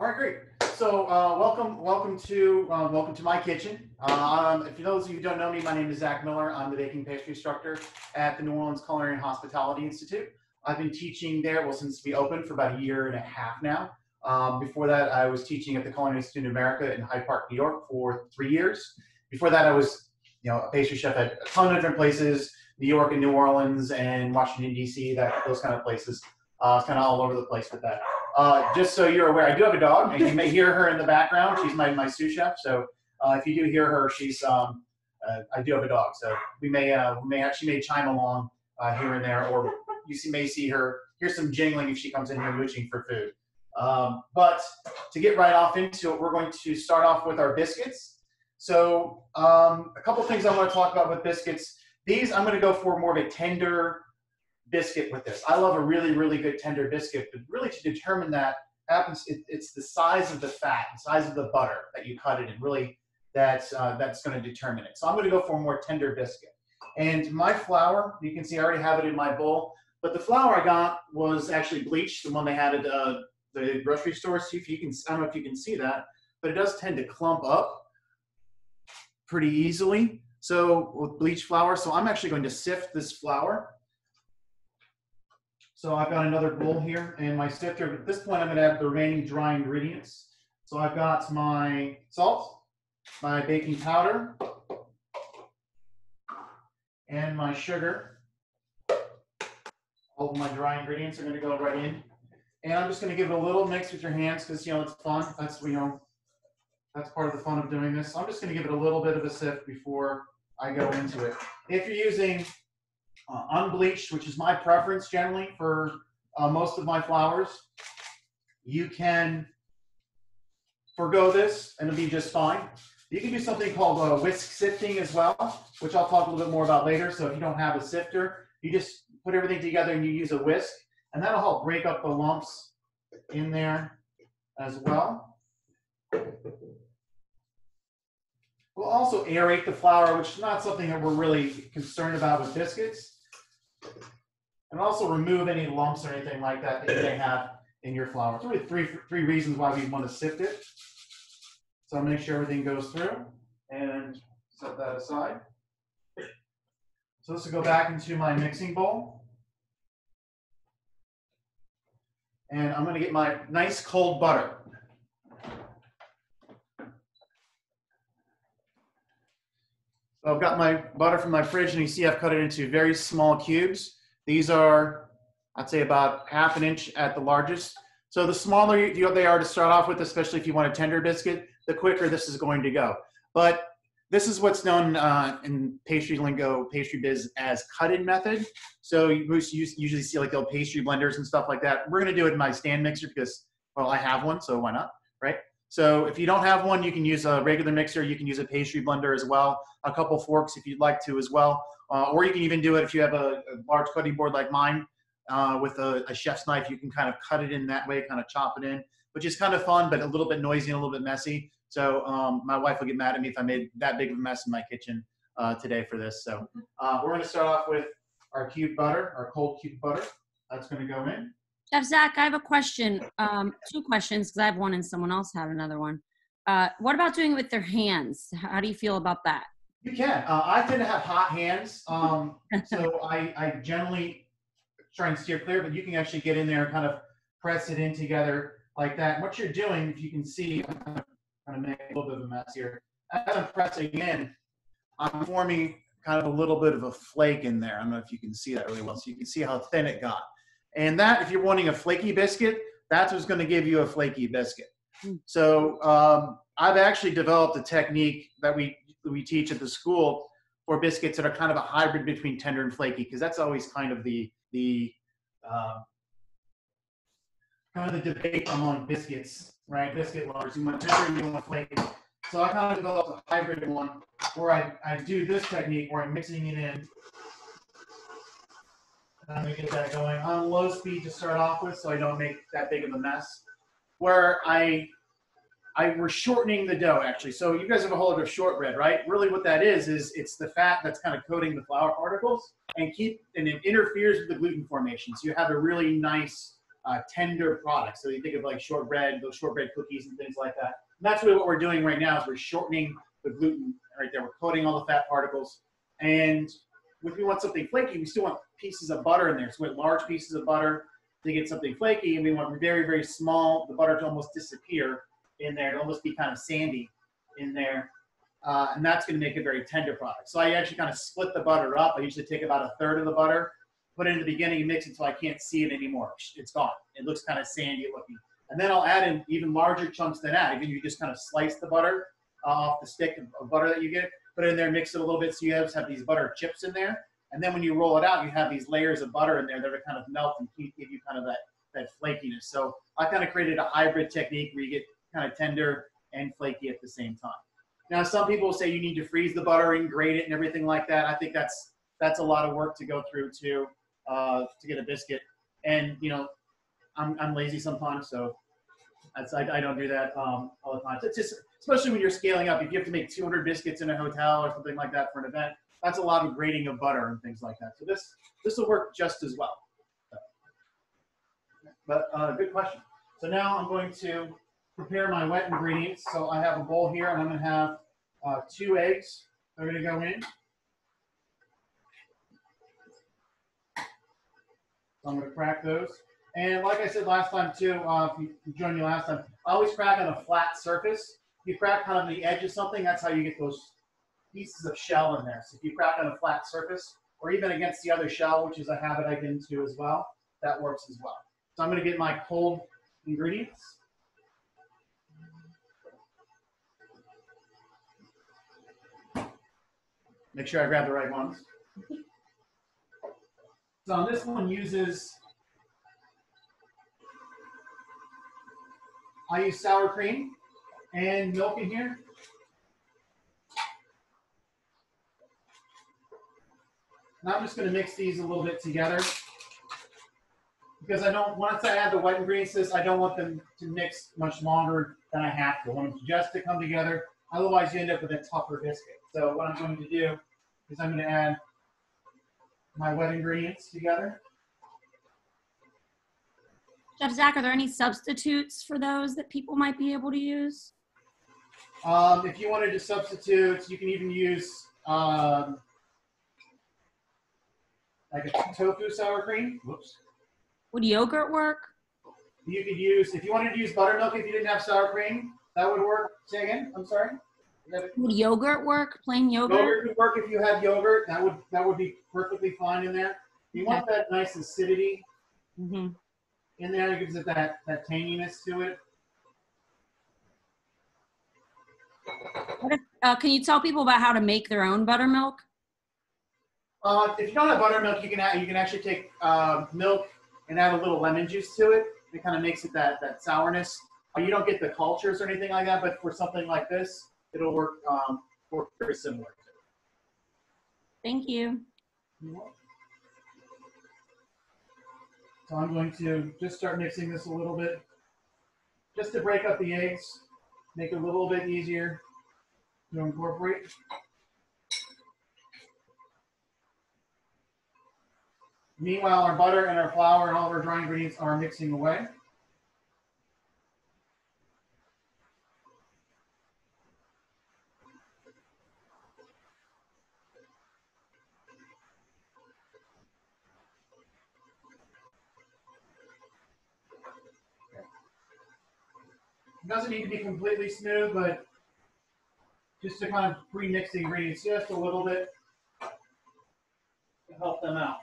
All right, great. So uh, welcome, welcome to uh, welcome to my kitchen. Um, if those of you who don't know me, my name is Zak Miller. I'm the baking pastry instructor at the New Orleans Culinary and Hospitality Institute. I've been teaching there well since we opened for about a year and a half now. Um, before that, I was teaching at the Culinary Institute of America in Hyde Park, New York, for three years. Before that, I was you know a pastry chef at a ton of different places, New York and New Orleans and Washington D.C. That those kind of places. Uh, kind of all over the place with that. Uh, just so you're aware, I do have a dog, and you may hear her in the background. She's my, my sous chef. So uh, if you do hear her, she's um, uh, I do have a dog. So we may uh, we may actually may chime along uh, here and there, or you see, may see her hear some jingling if she comes in here mooching for food. Um, but to get right off into it, we're going to start off with our biscuits. So um, a couple things I want to talk about with biscuits. These I'm going to go for more of a tender biscuit with this. I love a really, really good tender biscuit, but really to determine that happens, it, it's the size of the fat, the size of the butter that you cut it in. Really, that's uh, that's going to determine it. So I'm going to go for a more tender biscuit. And my flour, you can see I already have it in my bowl, but the flour I got was actually bleached, the one they had at uh, the grocery store. See if you can, I don't know if you can see that, but it does tend to clump up pretty easily. So with bleached flour, so I'm actually going to sift this flour so I've got another bowl here and my sifter. At this point, I'm going to add the remaining dry ingredients. So I've got my salt, my baking powder, and my sugar. All of my dry ingredients are going to go right in. And I'm just going to give it a little mix with your hands because, you know, it's fun. That's, you know, that's part of the fun of doing this. So I'm just going to give it a little bit of a sift before I go into it. If you're using uh, unbleached, which is my preference generally for uh, most of my flowers. You can forego this and it'll be just fine. You can do something called uh, whisk sifting as well, which I'll talk a little bit more about later. So if you don't have a sifter, you just put everything together and you use a whisk, and that'll help break up the lumps in there as well. We'll also aerate the flour, which is not something that we're really concerned about with biscuits and also remove any lumps or anything like that that you may have in your flour. It's really three, three reasons why we want to sift it. So make sure everything goes through and set that aside. So this will go back into my mixing bowl. And I'm going to get my nice cold butter. So I've got my butter from my fridge, and you see I've cut it into very small cubes. These are, I'd say, about half an inch at the largest. So the smaller they are to start off with, especially if you want a tender biscuit, the quicker this is going to go. But this is what's known uh, in pastry lingo, pastry biz, as cut-in method. So you usually see like old pastry blenders and stuff like that. We're going to do it in my stand mixer because, well, I have one, so why not, right? So if you don't have one, you can use a regular mixer. You can use a pastry blender as well. A couple forks if you'd like to as well. Uh, or you can even do it if you have a, a large cutting board like mine uh, with a, a, chef's knife. You can kind of cut it in that way, kind of chop it in, which is kind of fun, but a little bit noisy and a little bit messy. So um, my wife will get mad at me if I made that big of a mess in my kitchen uh, today for this. So uh, we're going to start off with our cube butter, our cold cube butter. That's going to go in. Chef Zak, I have a question, um, two questions, because I have one and someone else had another one. Uh, what about doing it with their hands? How do you feel about that? You can. Uh, I tend to have hot hands, um, so I, I generally try and steer clear, but you can actually get in there and kind of press it in together like that. And what you're doing, if you can see, I'm trying to make a little bit of a mess here. As I'm pressing in, I'm forming kind of a little bit of a flake in there. I don't know if you can see that really well. So you can see how thin it got. And that, if you're wanting a flaky biscuit, that's what's going to give you a flaky biscuit. Hmm. So um, I've actually developed a technique that we we teach at the school for biscuits that are kind of a hybrid between tender and flaky, because that's always kind of the the um, kind of the debate among biscuits, right? Biscuit lovers, you want tender, you want flaky. So I kind of developed a hybrid one where I, I do this technique where I'm mixing it in let me get that going on low speed to start off with so I don't make that big of a mess. Where I, I we're shortening the dough actually. So you guys have a whole other shortbread, right? Really what that is, is it's the fat that's kind of coating the flour particles and keep, and it interferes with the gluten formation. So you have a really nice uh, tender product. So you think of like shortbread, those shortbread cookies and things like that. And that's really what we're doing right now is we're shortening the gluten right there. We're coating all the fat particles. And if we want something flaky, we still want pieces of butter in there. So we want large pieces of butter to get something flaky, and we want very, very small, the butter to almost disappear in there, to almost be kind of sandy in there. Uh, and that's going to make a very tender product. So I actually kind of split the butter up. I usually take about a third of the butter, put it in the beginning, and mix it until I can't see it anymore. It's gone. It looks kind of sandy looking. And then I'll add in even larger chunks than that. Even you just kind of slice the butter uh, off the stick of, of butter that you get, put it in there, mix it a little bit so you have, have these butter chips in there. And then when you roll it out, you have these layers of butter in there that are kind of melt and give you kind of that, that flakiness. So I kind of created a hybrid technique where you get kind of tender and flaky at the same time. Now, some people say you need to freeze the butter and grate it and everything like that. I think that's that's a lot of work to go through to uh, to get a biscuit. And you know, I'm, I'm lazy sometimes, so I, I don't do that um, all the time. It's just especially when you're scaling up. If you have to make 200 biscuits in a hotel or something like that for an event, that's a lot of grating of butter and things like that. So this this will work just as well. But uh, good question. So now I'm going to prepare my wet ingredients. So I have a bowl here, and I'm going to have uh, two eggs. They're going to go in. So I'm going to crack those. And like I said last time too, uh, if you joined me last time, I always crack on a flat surface. If you crack kind of the edge of something, that's how you get those pieces of shell in there. So if you crack on a flat surface, or even against the other shell, which is a habit I get into as well, that works as well. So I'm going to get my cold ingredients. Make sure I grab the right ones. So this one uses, I use sour cream and milk in here. And I'm just going to mix these a little bit together because I don't, once I add the wet ingredients, I don't want them to mix much longer than I have to. I want them just to come together. Otherwise, you end up with a tougher biscuit. So what I'm going to do is I'm going to add my wet ingredients together. Chef Zak, are there any substitutes for those that people might be able to use? Um, if you wanted to substitute, you can even use um, like a tofu sour cream. Whoops. Would yogurt work? You could use, if you wanted to use buttermilk if you didn't have sour cream, that would work. Say again, I'm sorry. Would yogurt work? Plain yogurt? Yogurt would work if you had yogurt. That would that would be perfectly fine in there. You want that nice acidity mm-hmm. in there. It gives it that that tanginess to it. What if, uh, can you tell people about how to make their own buttermilk? Uh, if you don't have buttermilk, you can add, you can actually take uh, milk and add a little lemon juice to it. It kind of makes it that that sourness. Uh, you don't get the cultures or anything like that, but for something like this, it'll work um, work very similar. Thank you. So I'm going to just start mixing this a little bit, just to break up the eggs, make it a little bit easier to incorporate. Meanwhile, our butter and our flour and all of our dry ingredients are mixing away. It doesn't need to be completely smooth, but just to kind of pre-mix the ingredients just a little bit to help them out.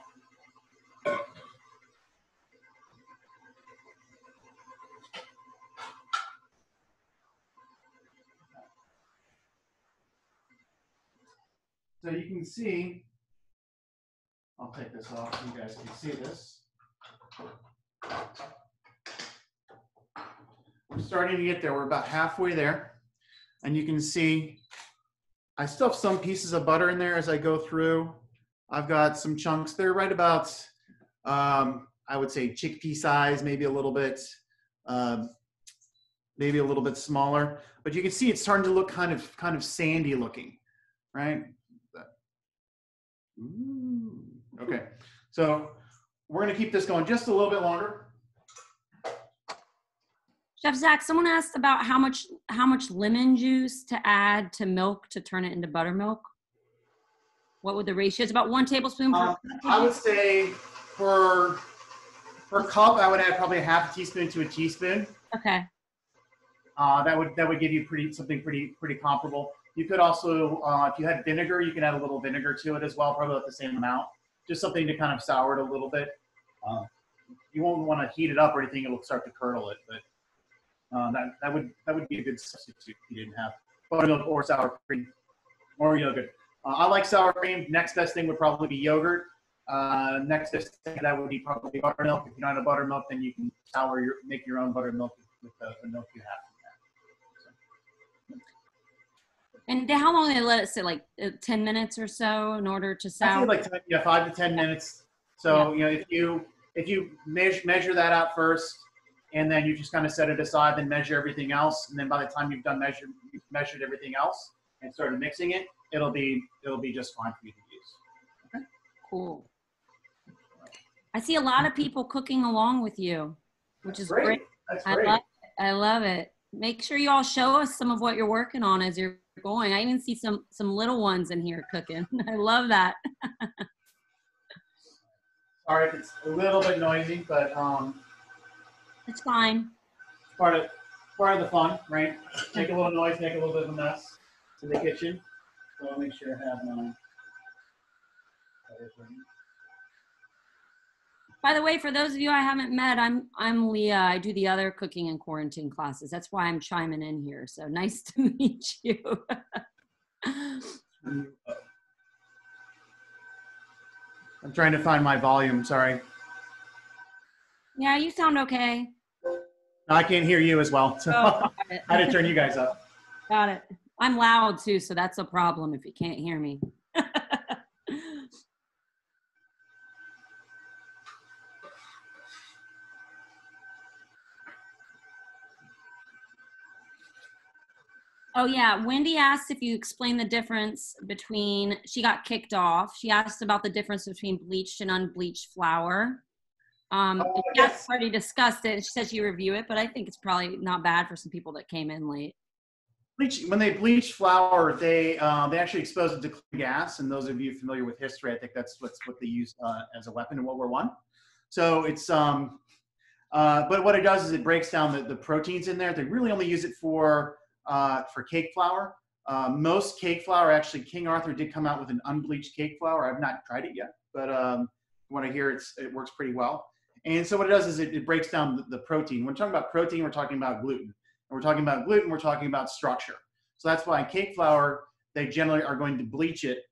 So you can see, I'll take this off so you guys can see this. We're starting to get there. We're about halfway there. And you can see I still have some pieces of butter in there as I go through. I've got some chunks. They're right about, um, I would say, chickpea size, maybe a little bit, um, maybe a little bit smaller. But you can see it's starting to look kind of, kind of sandy looking, right? Ooh. Okay, so we're going to keep this going just a little bit longer. Chef Zak, someone asked about how much how much lemon juice to add to milk to turn it into buttermilk. What would the ratio? It's about one tablespoon per. Um, I would say for per cup, I would add probably a half a teaspoon to a teaspoon. Okay. Uh, that would that would give you pretty something pretty pretty comparable. You could also, uh, if you had vinegar, you can add a little vinegar to it as well, probably about the same amount. Just something to kind of sour it a little bit. Um, you won't want to heat it up or anything; it'll start to curdle it. But uh, that that would that would be a good substitute if you didn't have buttermilk or sour cream or yogurt. Uh, I like sour cream. Next best thing would probably be yogurt. Uh, next best thing that would be probably buttermilk. If you don't have buttermilk, then you can sour your make your own buttermilk with the, the milk you have. And how long do they let it sit? Like uh, ten minutes or so in order to I sour. feel like 10, yeah, five to ten minutes. So you know, if you if you measure measure that out first, and then you just kind of set it aside, then measure everything else, and then by the time you've done measure you've measured everything else and started mixing it, it'll be it'll be just fine for you to use. Okay. Cool. I see a lot of people cooking along with you, which is great. That's I love it. I love it. Make sure you all show us some of what you're working on as you're going. I even see some some little ones in here cooking. I love that. Sorry if it's a little bit noisy, but um, It's fine. part of part of the fun, right? Make a little noise, make a little bit of a mess in the kitchen. So I'll make sure I have my. By the way, for those of you I haven't met, I'm I'm Leah. I do the other cooking and quarantine classes. That's why I'm chiming in here. So nice to meet you. I'm trying to find my volume. Sorry, yeah, you sound okay. I can't hear you as well. So Oh. I had to turn you guys up. Got it. I'm loud too, so that's a problem if you can't hear me. Oh yeah, Wendy asked if you explain the difference between she got kicked off. She asked about the difference between bleached and unbleached flour. Um, Oh, yes. already discussed it. She said she review it, but I think it's probably not bad for some people that came in late. Bleach, when they bleach flour, they uh, they actually expose it to clear gas. And those of you familiar with history, I think that's what's what they used uh, as a weapon in World War One. So it's um, uh, but what it does is it breaks down the, the proteins in there. They really only use it for uh, for cake flour. Uh, most cake flour, actually, King Arthur did come out with an unbleached cake flour. I've not tried it yet, but um, when I hear it's, it works pretty well. And so what it does is it, it breaks down the, the protein. When we're talking about protein, we're talking about gluten. And we're talking about gluten, we're talking about structure. So that's why in cake flour, they generally are going to bleach it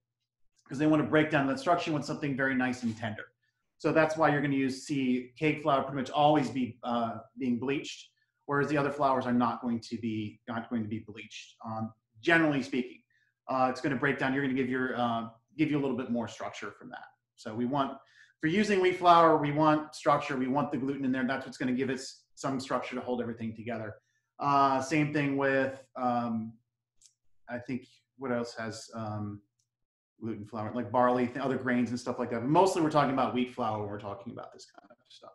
because they want to break down the structure with something very nice and tender. So that's why you're going to use see cake flour pretty much always be uh, being bleached, whereas the other flours are not going to be not going to be bleached. Um, generally speaking, uh, it's going to break down. You're going to give your uh, give you a little bit more structure from that. So we want for using wheat flour, we want structure. We want the gluten in there. That's what's going to give us some structure to hold everything together. Uh, same thing with, um, I think, what else has um, gluten flour? Like barley, other grains and stuff like that. But mostly we're talking about wheat flour when we're talking about this kind of stuff.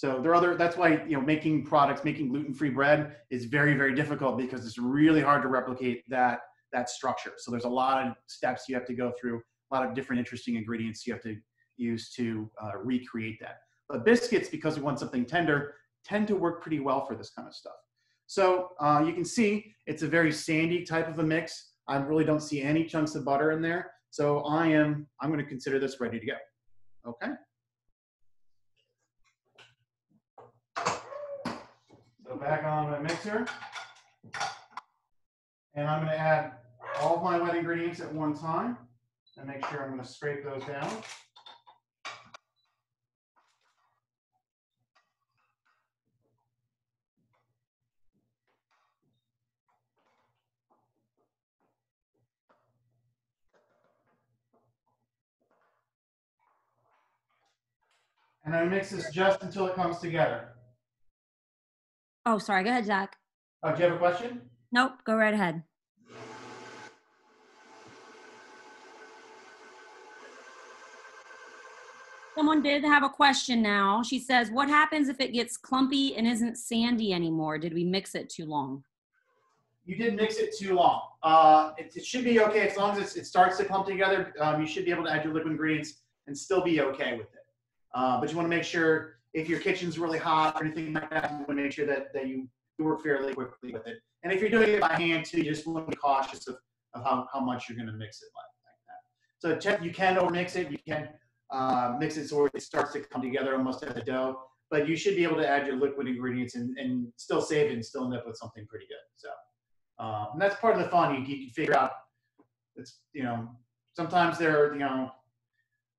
So there are other, that's why, you know, making products, making gluten-free bread is very, very difficult because it's really hard to replicate that, that structure. So there's a lot of steps you have to go through, a lot of different interesting ingredients you have to use to uh, recreate that. But biscuits, because we want something tender, tend to work pretty well for this kind of stuff. So uh, you can see it's a very sandy type of a mix. I really don't see any chunks of butter in there. So I am, I'm gonna consider this ready to go. Okay. Back on my mixer. And I'm gonna add all of my wet ingredients at one time and make sure I'm gonna scrape those down. And I mix this just until it comes together. Oh, sorry. Go ahead, Zak. Oh, do you have a question? Nope. Go right ahead. someone did have a question now. She says, "What happens if it gets clumpy and isn't sandy anymore? Did we mix it too long?" You didn't mix it too long. Uh, it, it should be okay as long as it's, it starts to clump together. Um, you should be able to add your liquid ingredients and still be okay with it. Uh, but you want to make sure if your kitchen's really hot or anything like that, you want to make sure that, that you work fairly quickly with it. And if you're doing it by hand too, you just want to be cautious of, of how, how much you're going to mix it like, like that. So you can overmix it. You can uh, mix it so it starts to come together almost as a dough. But you should be able to add your liquid ingredients and, and still save it and still end up with something pretty good. So, uh, and that's part of the fun. You, you can figure out. It's you know sometimes there are you know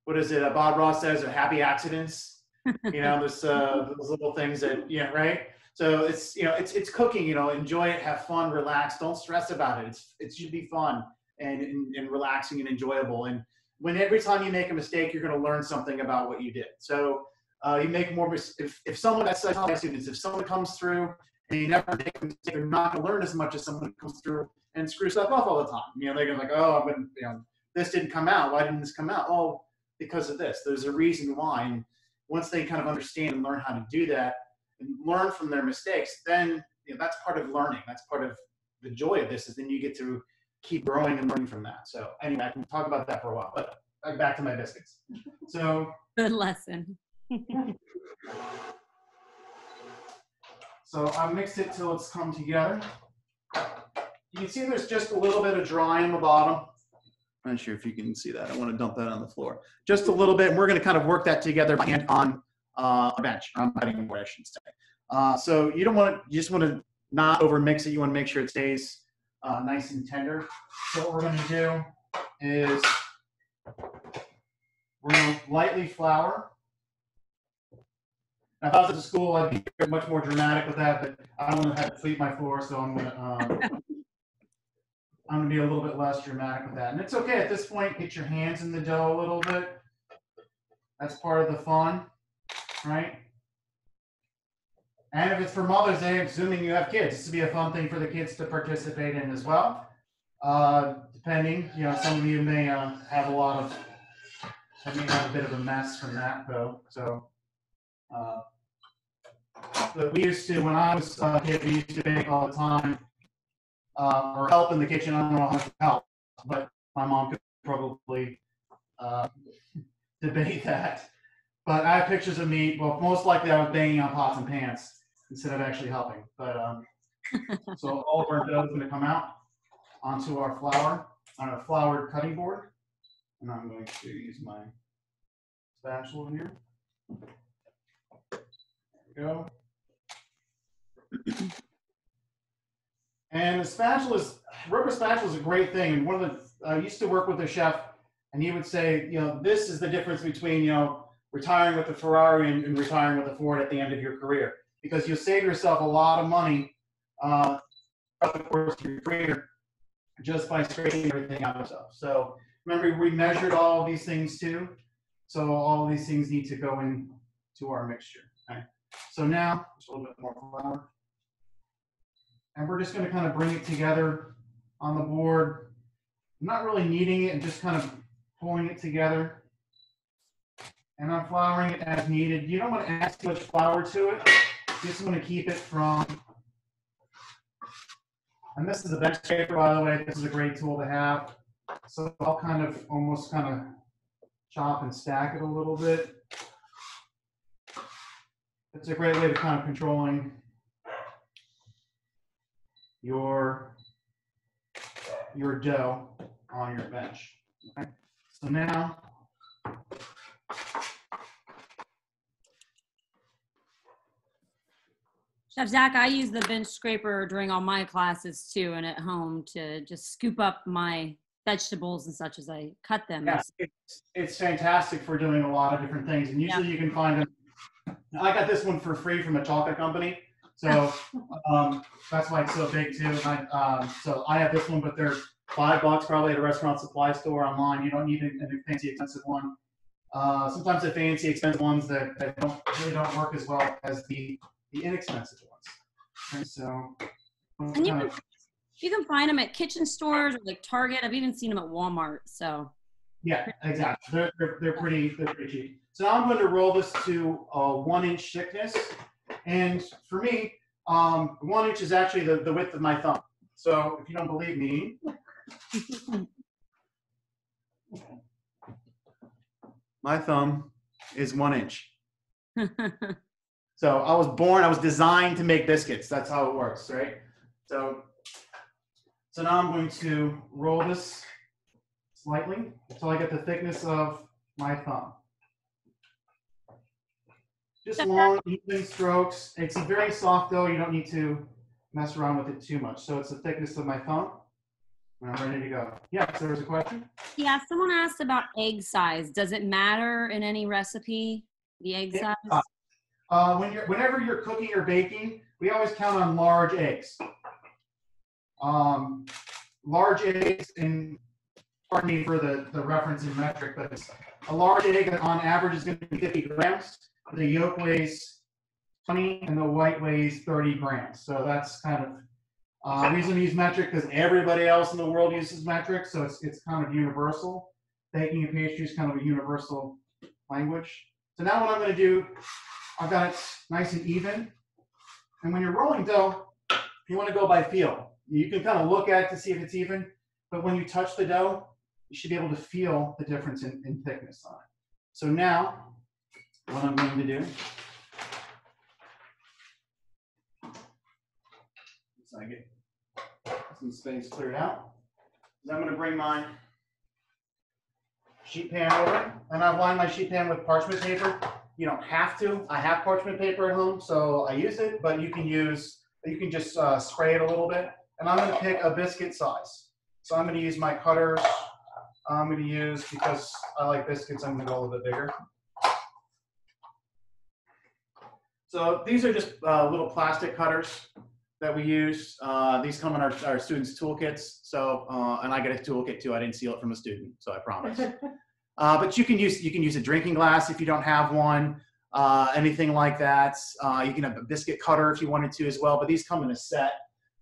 what is it? Uh, Bob Ross says are happy accidents. You know, there's uh, those little things that yeah, right. So it's you know it's it's cooking. You know, enjoy it, have fun, relax. Don't stress about it. It's it should be fun and, and, and relaxing and enjoyable. And when every time you make a mistake, you're going to learn something about what you did. So uh, you make more. If if someone that's like my students, if someone comes through and you never make a mistake, they're not going to learn as much as someone comes through and screws stuff up all the time. You know, they're going to like, oh, I've been, you know, this didn't come out. Why didn't this come out? Oh, because of this. There's a reason why. And once they kind of understand and learn how to do that and learn from their mistakes, then you know, that's part of learning. That's part of the joy of this is then you get to keep growing and learning from that. So anyway, I can talk about that for a while, but back to my biscuits. So good lesson. so I mixed it till it's come together. You can see there's just a little bit of dry in the bottom. I'm not sure if you can see that. I want to dump that on the floor. Just a little bit. And we're going to kind of work that together on uh, a bench, on cutting board, I should say. Uh, so you don't want to, you just want to not over mix it. You want to make sure it stays uh, nice and tender. So what we're going to do is we're going to lightly flour. Now, if I was at school, I'd be much more dramatic with that, but I don't want to have to sweep my floor, so I'm going to um, I'm going to be a little bit less dramatic with that. And it's okay at this point, get your hands in the dough a little bit. That's part of the fun, right? And if it's for Mother's Day, assuming you have kids, this would be a fun thing for the kids to participate in as well. Uh, depending, you know, some of you may uh, have a lot of, I may have a bit of a mess from that though. So, uh, but we used to, when I was a kid, we used to bake all the time, uh, or help in the kitchen. I don't know how to help, but my mom could probably uh, debate that. But I have pictures of me. Well, most likely I was banging on pots and pans instead of actually helping. But um, so all of our dough is going to come out onto our flour on a floured cutting board, and I'm going to use my spatula in here. There we go. And the spatula is rubber spatula is a great thing. And one of the I used to work with a chef, and he would say, you know, this is the difference between you know retiring with a Ferrari and, and retiring with a Ford at the end of your career, because you'll save yourself a lot of money uh, throughout the course of your career just by straightening everything out of yourself. So remember, we measured all these things too. So all these things need to go into our mixture. Okay. So now, just a little bit more flour. And we're just going to kind of bring it together on the board. I'm not really kneading it and just kind of pulling it together. And I'm flouring it as needed. You don't want to add too much flour to it. Just want to keep it from, and this is a bench scraper, by the way. This is a great tool to have. So I'll kind of almost kind of chop and stack it a little bit. It's a great way of kind of controlling your your dough on your bench. Okay? So now Chef Zak, I use the bench scraper during all my classes too, and at home to just scoop up my vegetables and such as I cut them. Yeah, it's, it's fantastic for doing a lot of different things, and usually yeah. you can find them. I got this one for free from a chocolate company, so um, that's why it's so big too. I, um, so I have this one, but they're five bucks probably at a restaurant supply store online. You don't need a, fancy expensive one. Uh, sometimes the fancy expensive ones that, that don't really don't work as well as the the inexpensive ones. Okay, so and you can, you can find them at kitchen stores or like Target. I've even seen them at Walmart. So Yeah, exactly. They're, they're, they're pretty, they're pretty cheap. So now I'm going to roll this to a one inch thickness. And for me, um, one inch is actually the, the width of my thumb. So if you don't believe me, my thumb is one inch. So I was born, I was designed to make biscuits. That's how it works, right? So, so now I'm going to roll this slightly until I get the thickness of my thumb. Just long, even strokes. It's very soft though. You don't need to mess around with it too much. So it's the thickness of my thumb. And I'm ready to go. Yeah, so there's a question? yeah, someone asked about egg size. Does it matter in any recipe? The egg size? Uh, when you're, whenever you're cooking or baking, we always count on large eggs. Um, large eggs, and pardon me for the, the reference in metric, but it's, a large egg on average is going to be 50 grams. The yolk weighs 20, and the white weighs 30 grams. So that's kind of uh, reason we use metric because everybody else in the world uses metric, so it's it's kind of universal. Baking and pastry is kind of a universal language. So now what I'm going to do I've got it nice and even. And when you're rolling dough, you want to go by feel. You can kind of look at it to see if it's even, but when you touch the dough, you should be able to feel the difference in, in thickness on it. So now, what I'm going to do, so I get some space cleared out, I'm going to bring my sheet pan over, and I've lined my sheet pan with parchment paper. You don't have to. I have parchment paper at home, so I use it, but you can use, you can just uh, spray it a little bit. And I'm gonna pick a biscuit size. So I'm gonna use my cutters. I'm gonna use, because I like biscuits, I'm gonna go a little bit bigger. So these are just uh, little plastic cutters that we use. Uh, these come in our, our students' toolkits. So, uh, and I get a toolkit too. I didn't steal it from a student, so I promise. Uh, but you can use you can use a drinking glass if you don't have one, uh, anything like that. Uh, you can have a biscuit cutter if you wanted to as well. But these come in a set.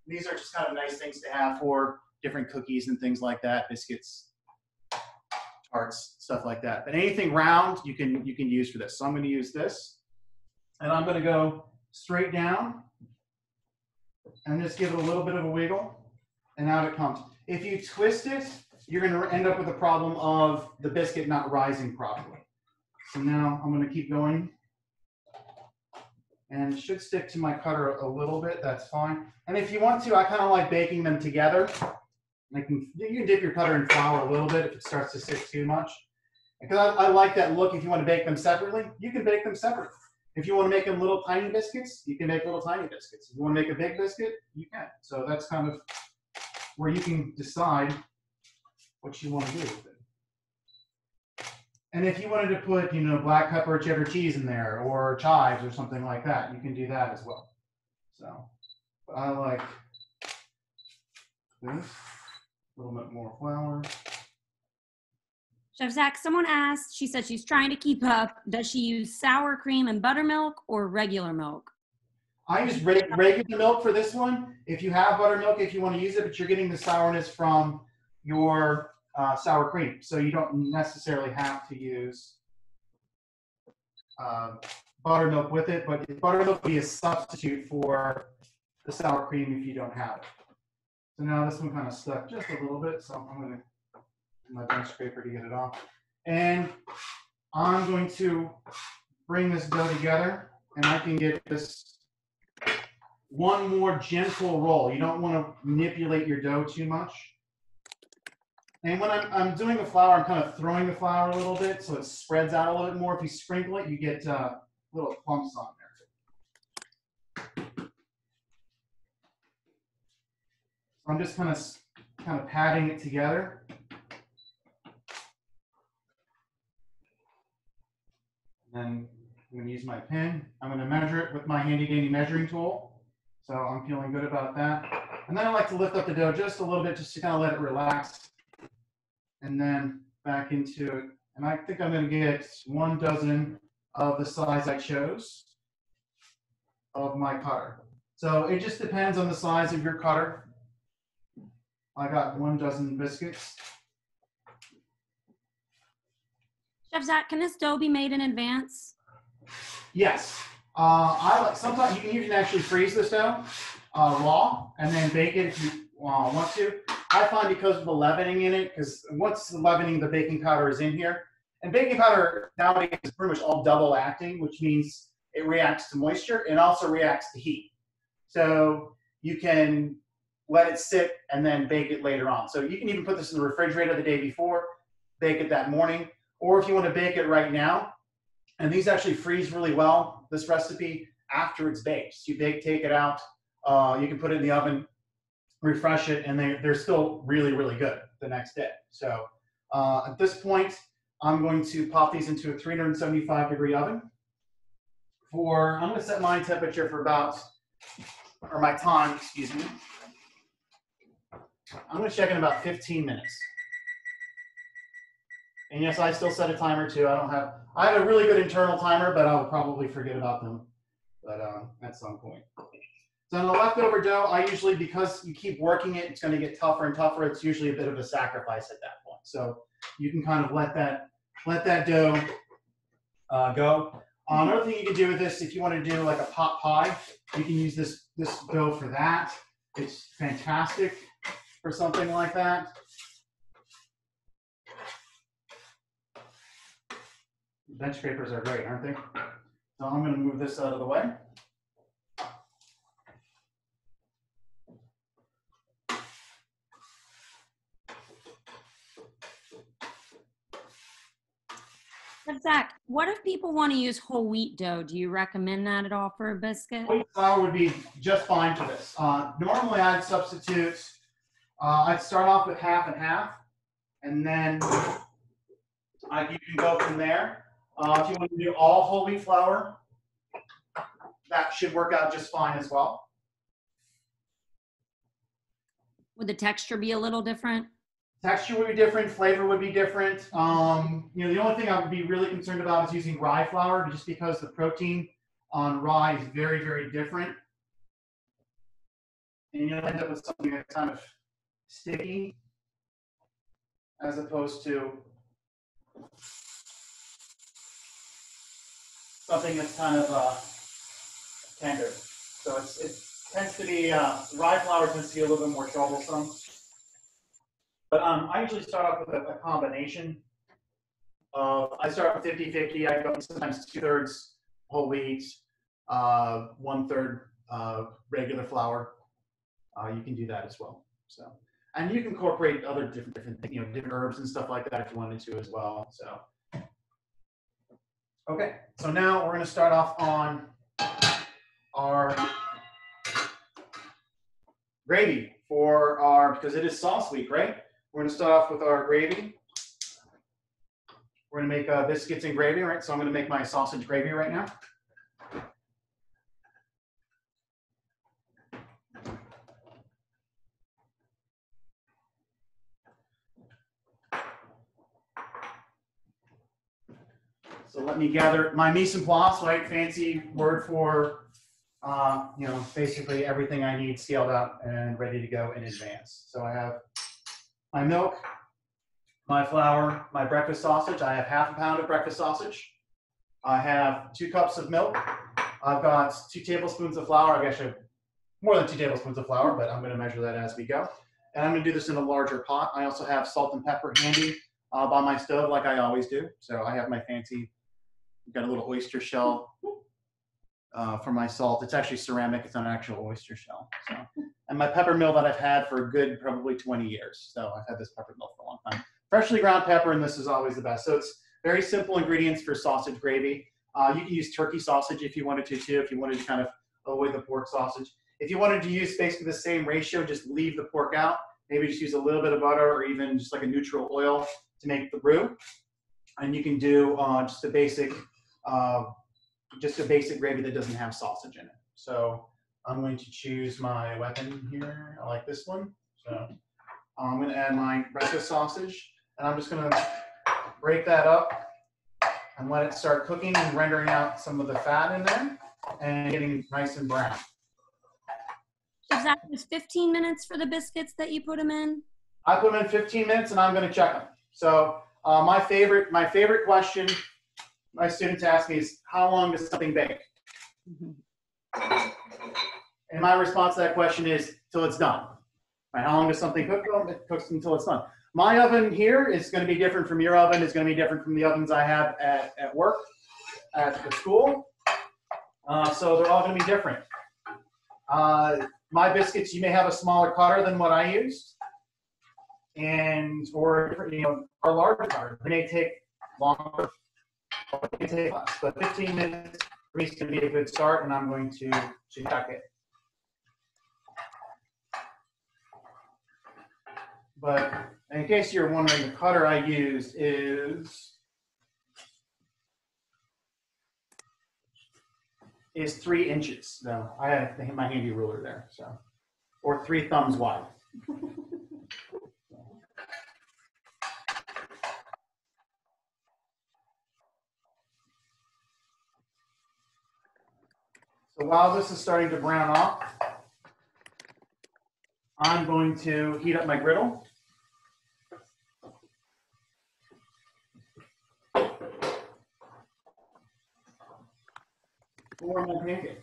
These are just kind of nice things to have for different cookies and things like that, biscuits, tarts, stuff like that. But anything round you can you can use for this. So I'm going to use this, and I'm going to go straight down, and just give it a little bit of a wiggle, and out it comes. If you twist it, you're going to end up with a problem of the biscuit not rising properly. So now I'm going to keep going. And it should stick to my cutter a little bit, that's fine. And if you want to, I kind of like baking them together. I can, you can dip your cutter in flour a little bit if it starts to stick too much. Because I, I like that look if you want to bake them separately, you can bake them separately. If you want to make them little tiny biscuits, you can make little tiny biscuits. If you want to make a big biscuit, you can. So that's kind of where you can decide what you want to do with it. And if you wanted to put, you know, black pepper cheddar cheese in there or chives or something like that, you can do that as well. So, I like this, a little bit more flour. Chef Zak, someone asked, she said she's trying to keep up. Does she use sour cream and buttermilk or regular milk? I use reg- regular milk for this one. If you have buttermilk, if you want to use it, but you're getting the sourness from your uh, sour cream. So you don't necessarily have to use uh, buttermilk with it, but buttermilk would be a substitute for the sour cream if you don't have it. So now this one kind of stuck just a little bit, so I'm going to my bench scraper to get it off. And I'm going to bring this dough together, and I can get this one more gentle roll. You don't want to manipulate your dough too much. And when I'm, I'm doing the flour, I'm kind of throwing the flour a little bit so it spreads out a little bit more. If you sprinkle it, you get uh, little clumps on there. I'm just kind of kind of patting it together. And then I'm going to use my pin. I'm going to measure it with my handy dandy measuring tool. So I'm feeling good about that. And then I like to lift up the dough just a little bit just to kind of let it relax. And then back into it. And I think I'm going to get one dozen of the size I chose of my cutter. So it just depends on the size of your cutter. I got one dozen biscuits. Chef Zak, can this dough be made in advance? Yes. Uh, I like sometimes you can even actually freeze this dough uh, raw and then bake it if you uh, want to. I find because of the leavening in it, because once the leavening, the baking powder is in here, and baking powder nowadays is pretty much all double acting, which means it reacts to moisture and also reacts to heat. So you can let it sit and then bake it later on. So you can even put this in the refrigerator the day before, bake it that morning, or if you want to bake it right now, and these actually freeze really well, this recipe, after it's baked. So you bake, take it out, uh, you can put it in the oven, refresh it, and they, they're still really, really good the next day. So uh, at this point, I'm going to pop these into a 375 degree oven for, I'm gonna set my temperature for about, or my time, excuse me. I'm gonna check in about 15 minutes. And yes, I still set a timer too. I don't have, I have a really good internal timer, but I'll probably forget about them. But um, at some point. So on the leftover dough, I usually, because you keep working it, it's gonna get tougher and tougher. It's usually a bit of a sacrifice at that point. So you can kind of let that, let that dough uh, go. Uh, another thing you can do with this, if you want to do like a pot pie, you can use this, this dough for that. It's fantastic for something like that. Bench scrapers are great, aren't they? So I'm going to move this out of the way. Zak, what if people want to use whole wheat dough? Do you recommend that at all for a biscuit? Wheat flour would be just fine for this. Uh, normally, I'd substitute. Uh, I'd start off with half and half, and then I, you can go from there. Uh, if you want to do all whole wheat flour, that should work out just fine as well. Would the texture be a little different? Texture would be different, flavor would be different. Um, you know, the only thing I would be really concerned about is using rye flour, just because the protein on rye is very, very different. And you'll end up with something that's kind of sticky, as opposed to something that's kind of uh, tender. So it tends to be, uh, rye flour tends to be a little bit more troublesome. But um, I usually start off with a, a combination. Of, I start with 50 50. I go sometimes two thirds whole wheat, uh, one third uh, regular flour. Uh, you can do that as well. So, and you can incorporate other different, different, you know, different herbs and stuff like that if you wanted to as well. So, okay. So now we're going to start off on our gravy for our because it is sauce week, right? We're gonna start off with our gravy. We're gonna make uh, biscuits and gravy, right? So I'm gonna make my sausage gravy right now. So let me gather my mise en place, right? Fancy word for, uh, you know, basically everything I need scaled up and ready to go in advance. So I have my milk, my flour, my breakfast sausage. I have half a pound of breakfast sausage. I have two cups of milk. I've got two tablespoons of flour. I guess I have more than two tablespoons of flour, but I'm going to measure that as we go. And I'm going to do this in a larger pot. I also have salt and pepper handy uh, by my stove, like I always do. So I have my fancy, got a little oyster shell uh, for my salt. It's actually ceramic. It's not an actual oyster shell. So, and my pepper mill that I've had for a good probably 20 years. So I've had this pepper mill for a long time. Freshly ground pepper, and this is always the best. So it's very simple ingredients for sausage gravy. Uh, you can use turkey sausage if you wanted to too. If you wanted to kind of avoid the pork sausage. If you wanted to use basically the same ratio, just leave the pork out. Maybe just use a little bit of butter or even just like a neutral oil to make the roux. And you can do uh, just a basic uh, just a basic gravy that doesn't have sausage in it. So I'm going to choose my weapon here. I like this one. So I'm going to add my breakfast sausage, and I'm just going to break that up and let it start cooking and rendering out some of the fat in there and getting nice and brown. Is that just 15 minutes for the biscuits that you put them in? I put them in 15 minutes, and I'm going to check them. So Uh, my favorite, my favorite question my students ask me is, how long does something bake? And my response to that question is, till it's done. Right? How long does something cook? Well, it cooks until it's done. My oven here is going to be different from your oven. It's going to be different from the ovens I have at, at work, at the school. Uh, so they're all going to be different. Uh, my biscuits, you may have a smaller cutter than what I used, and or you know, or larger cutter. They may take longer, or they may But 15 minutes for me is going to be a good start, and I'm going to to check it. But in case you're wondering, the cutter I used is is three inches. No, I have my handy ruler there, so or three thumbs wide. So while this is starting to brown off, I'm going to heat up my griddle. For my pancake.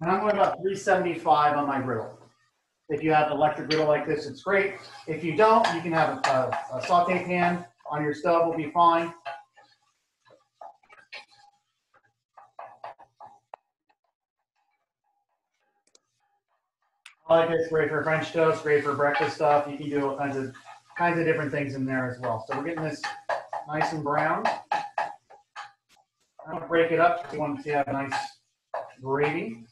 And I'm going about 375 on my griddle. If you have an electric griddle like this, it's great. If you don't, you can have a, a, a saute pan on your stove will be fine. Like it's great for French toast, great for breakfast stuff. You can do all kinds of kinds of different things in there as well. So we're getting this nice and brown. I'm gonna break it up. You want to have nice gravy.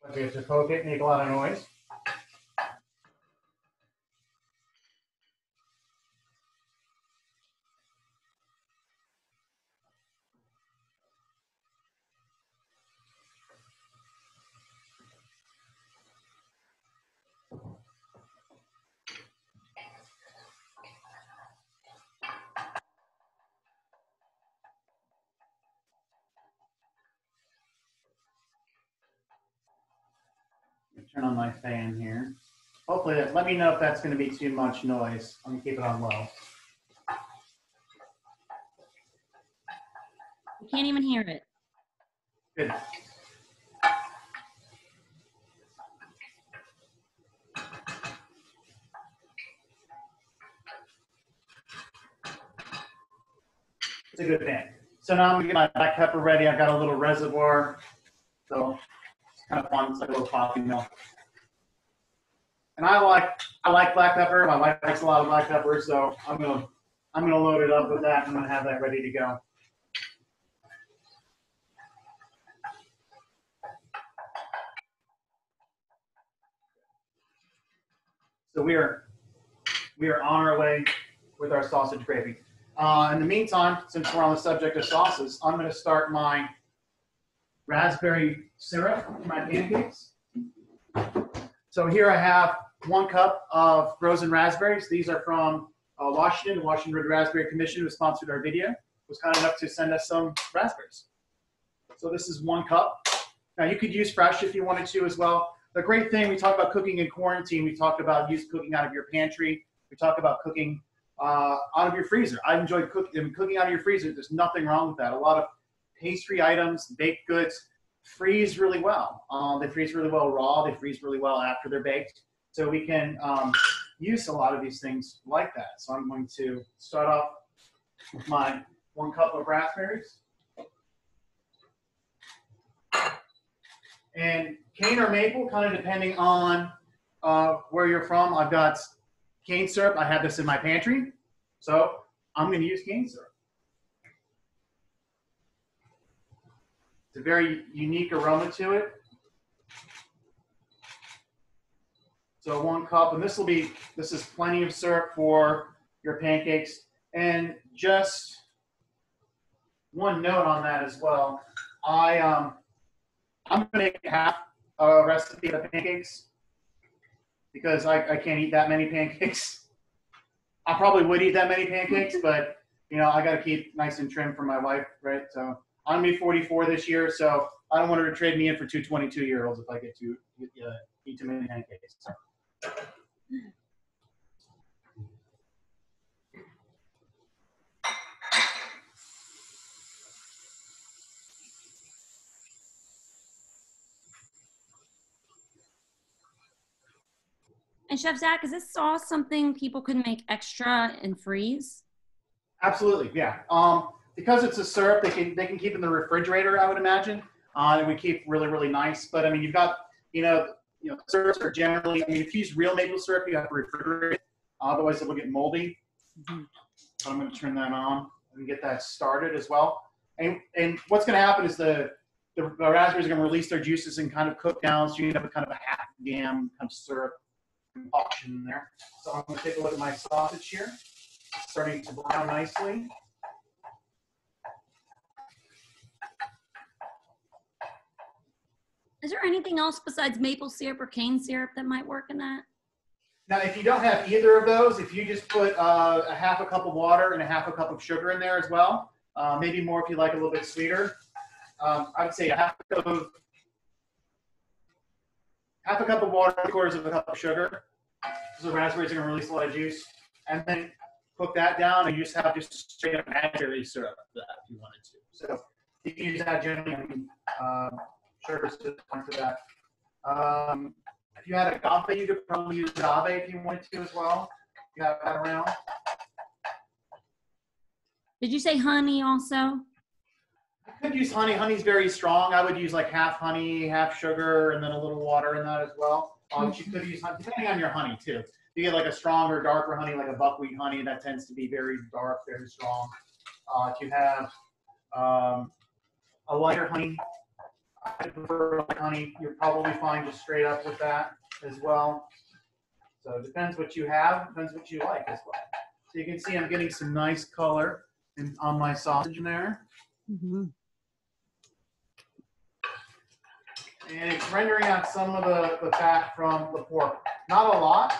But we have to poke it, make a lot of noise. Turn on my fan here. Let me know if that's going to be too much noise. I'm going to keep it on low. You can't even hear it. Good. It's a good thing. So now I'm gonna get my black pepper ready. I've got a little reservoir. So it's kind of fun. It's like a little coffee milk. And I like I like black pepper. My wife likes a lot of black pepper, so I'm gonna I'm gonna load it up with that. I'm gonna have that ready to go. So we are we are on our way with our sausage gravy. Uh, in the meantime, since we're on the subject of sauces, I'm going to start my raspberry syrup for my pancakes. So here I have one cup of frozen raspberries. These are from uh, Washington. The Washington Red Raspberry Commission, who sponsored our video, was kind enough to send us some raspberries. So this is one cup. Now you could use fresh if you wanted to as well. The great thing, we talk about cooking in quarantine. We talk about use cooking out of your pantry. We talk about cooking uh, out of your freezer. I enjoy cooking cooking out of your freezer. There's nothing wrong with that. A lot of pastry items, baked goods, freeze really well. Um, they freeze really well raw. They freeze really well after they're baked. So we can um, use a lot of these things like that. So I'm going to start off with my one cup of raspberries. And cane or maple, kind of depending on uh, where you're from. I've got cane syrup. I have this in my pantry. So I'm going to use cane syrup. It's a very unique aroma to it. So one cup, and this will be, this is plenty of syrup for your pancakes. And just one note on that as well. I, um, I'm gonna make half a recipe of the pancakes because I, I can't eat that many pancakes. I probably would eat that many pancakes, but you know, I gotta keep nice and trim for my wife, right? So I'm gonna be 44 this year, so I don't want her to trade me in for two 22 year olds if I get too, eat too many pancakes. So. And Chef Zak, is this sauce something people could make extra and freeze? Absolutely, yeah. Um, because it's a syrup, they can they can keep in the refrigerator, I would imagine, uh, and we keep really really nice. But I mean, you've got you know you know syrups are generally. I mean, if you use real maple syrup, you have to refrigerate, it, otherwise it will get moldy. Mhm. So I'm going to turn that on and get that started as well. And and what's going to happen is the the, the raspberries are going to release their juices and kind of cook down, so you end up with kind of a half gam kind of syrup concoction in there. So I'm going to take a look at my sausage here. It's starting to brown nicely. Is there anything else besides maple syrup or cane syrup that might work in that? Now, if you don't have either of those, if you just put uh, a half a cup of water and a half a cup of sugar in there as well, uh, maybe more if you like a little bit sweeter. Um, I would say a half a cup of half a cup of water, three quarters of a cup of sugar. So raspberries are going to release a lot of juice, and then cook that down, and you just have just straight up raspberry syrup that if you wanted to. So you can use that generally. I mean, sugar is just fine for that. Um, if you had agave, you could probably use agave if you wanted to as well. You have that around. Did you say honey also? I could use honey. Honey's very strong. I would use like half honey, half sugar, and then a little water in that as well. Um, you could use honey, depending on your honey too. If you get like a stronger, darker honey, like a buckwheat honey, that tends to be very dark, very strong. Uh, if you have um, a lighter honey, I prefer honey. You're probably fine just straight up with that as well. So it depends what you have, depends what you like as well. So you can see I'm getting some nice color in, on my sausage in there. Mm-hmm. and it's rendering out some of the, the fat from the pork. Not a lot.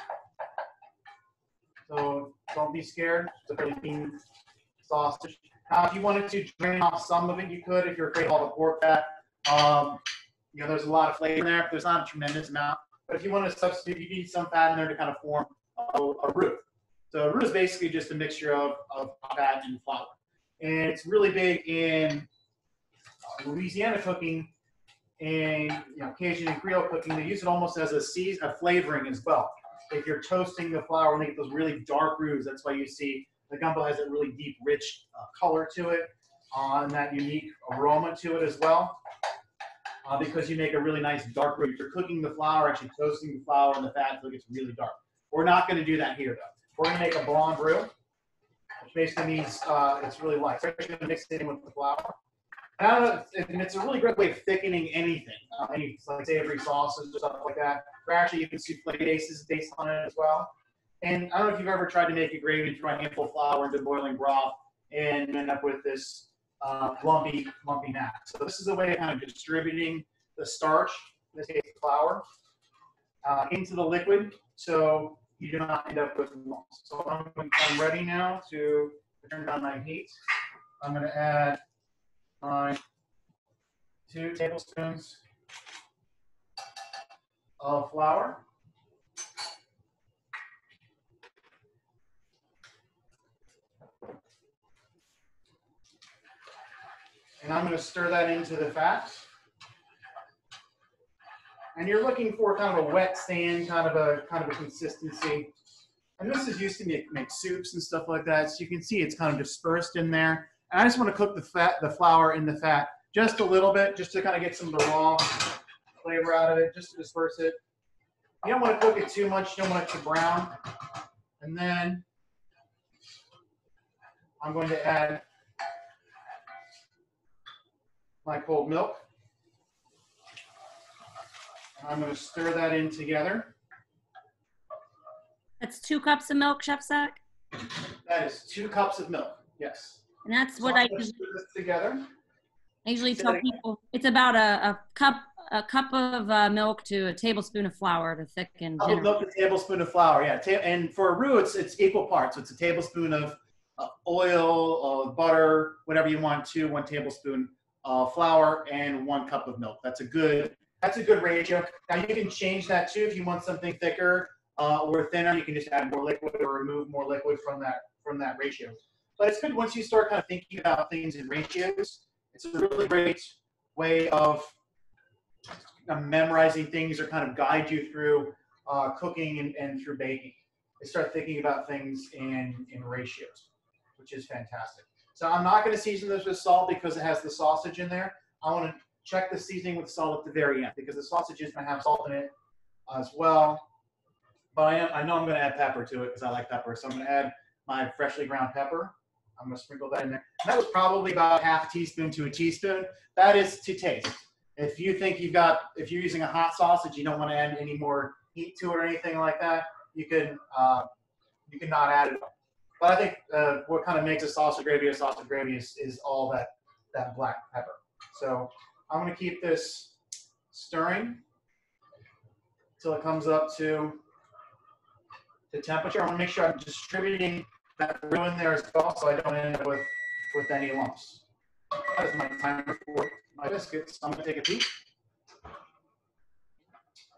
So don't be scared. It's a really clean sausage. Now, if you wanted to drain off some of it, you could if you're afraid of all the pork fat. Um, you know, there's a lot of flavor in there. There's not a tremendous amount. But if you want to substitute, you need some fat in there to kind of form a, a roux. So a roux is basically just a mixture of, of fat and flour. And it's really big in uh, Louisiana cooking and you know, Cajun and Creole cooking, they use it almost as a season, a flavoring as well. If you're toasting the flour and they get those really dark roux, that's why you see the gumbo has a really deep, rich uh, color to it, uh, and that unique aroma to it as well. Uh, because you make a really nice dark roux. You're cooking the flour, actually toasting the flour and the fat until it gets really dark. We're not going to do that here, though. We're going to make a blonde roux, which basically means uh, it's really light. So we're going to mix it in with the flour. And and it's a really great way of thickening anything, uh, any like savory sauces or stuff like that. Or actually, you can souffle bases based on it as well. And I don't know if you've ever tried to make a gravy, throw a handful of flour into boiling broth, and end up with this uh, lumpy, lumpy mass. So this is a way of kind of distributing the starch, in this case flour, uh, into the liquid, so you do not end up with lumps. So I'm, I'm ready now to turn down my heat. I'm going to add my two tablespoons of flour. And I'm going to stir that into the fat. And you're looking for kind of a wet stand, kind of a kind of a consistency. And this is used to make, make soups and stuff like that. So you can see it's kind of dispersed in there. And I just want to cook the fat, the flour in the fat just a little bit, just to kind of get some of the raw flavor out of it, just to disperse it. You don't want to cook it too much. You don't want it to brown. And then I'm going to add my cold milk. And I'm going to stir that in together. That's two cups of milk, Chef Zak. That is two cups of milk. Yes. And that's So what I usually, stir this together. I usually Say tell people. It's about a, a cup a cup of uh, milk to a tablespoon of flour to thicken Cup dinner. milk, a tablespoon of flour. Yeah, ta- and for a roux, it's it's equal parts. So it's a tablespoon of uh, oil, uh, butter, whatever you want to, one tablespoon of flour, and one cup of milk. That's a good that's a good ratio. Now you can change that too if you want something thicker uh, or thinner. You can just add more liquid or remove more liquid from that from that ratio. But it's good once you start kind of thinking about things in ratios. It's a really great way of uh, memorizing things or kind of guide you through uh, cooking and, and through baking. Start thinking about things in, in ratios, which is fantastic. So I'm not going to season this with salt because it has the sausage in there. I want to check the seasoning with salt at the very end because the sausage is going to have salt in it as well. But I, am, I know I'm going to add pepper to it because I like pepper. So I'm going to add my freshly ground pepper. I'm going to sprinkle that in there. And that was probably about half teaspoon to a teaspoon. That is to taste. If you think you've got, if you're using a hot sausage, you don't want to add any more heat to it or anything like that, you can, uh, you can not add it. But I think uh, what kind of makes a sausage gravy a sausage gravy is, is all that, that black pepper. So I'm going to keep this stirring until it comes up to the temperature. I want to make sure I'm distributing that roux in there as well so I don't end up with, with any lumps. That is my timer for my biscuits. I'm going to take a peek. All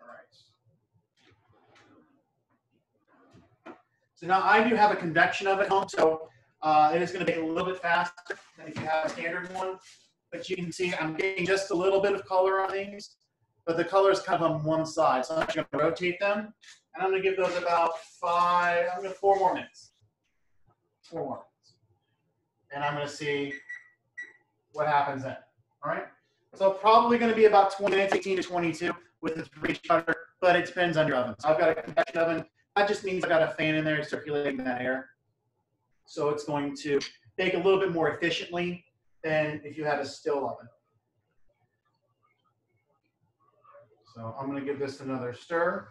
right. So now I do have a convection oven at home, so uh, it is going to be a little bit faster than if you have a standard one. But you can see I'm getting just a little bit of color on these, but the color is kind of on one side. So I'm actually going to rotate them, and I'm going to give those about five, I'm going to four more minutes. Four more minutes. And I'm going to see what happens then. All right. So probably going to be about 20 minutes, 18 to 22 with the three shutter, but it depends on your oven. So I've got a convection oven. That just means I've got a fan in there circulating that air. So it's going to bake a little bit more efficiently than if you had a still oven. So I'm going to give this another stir.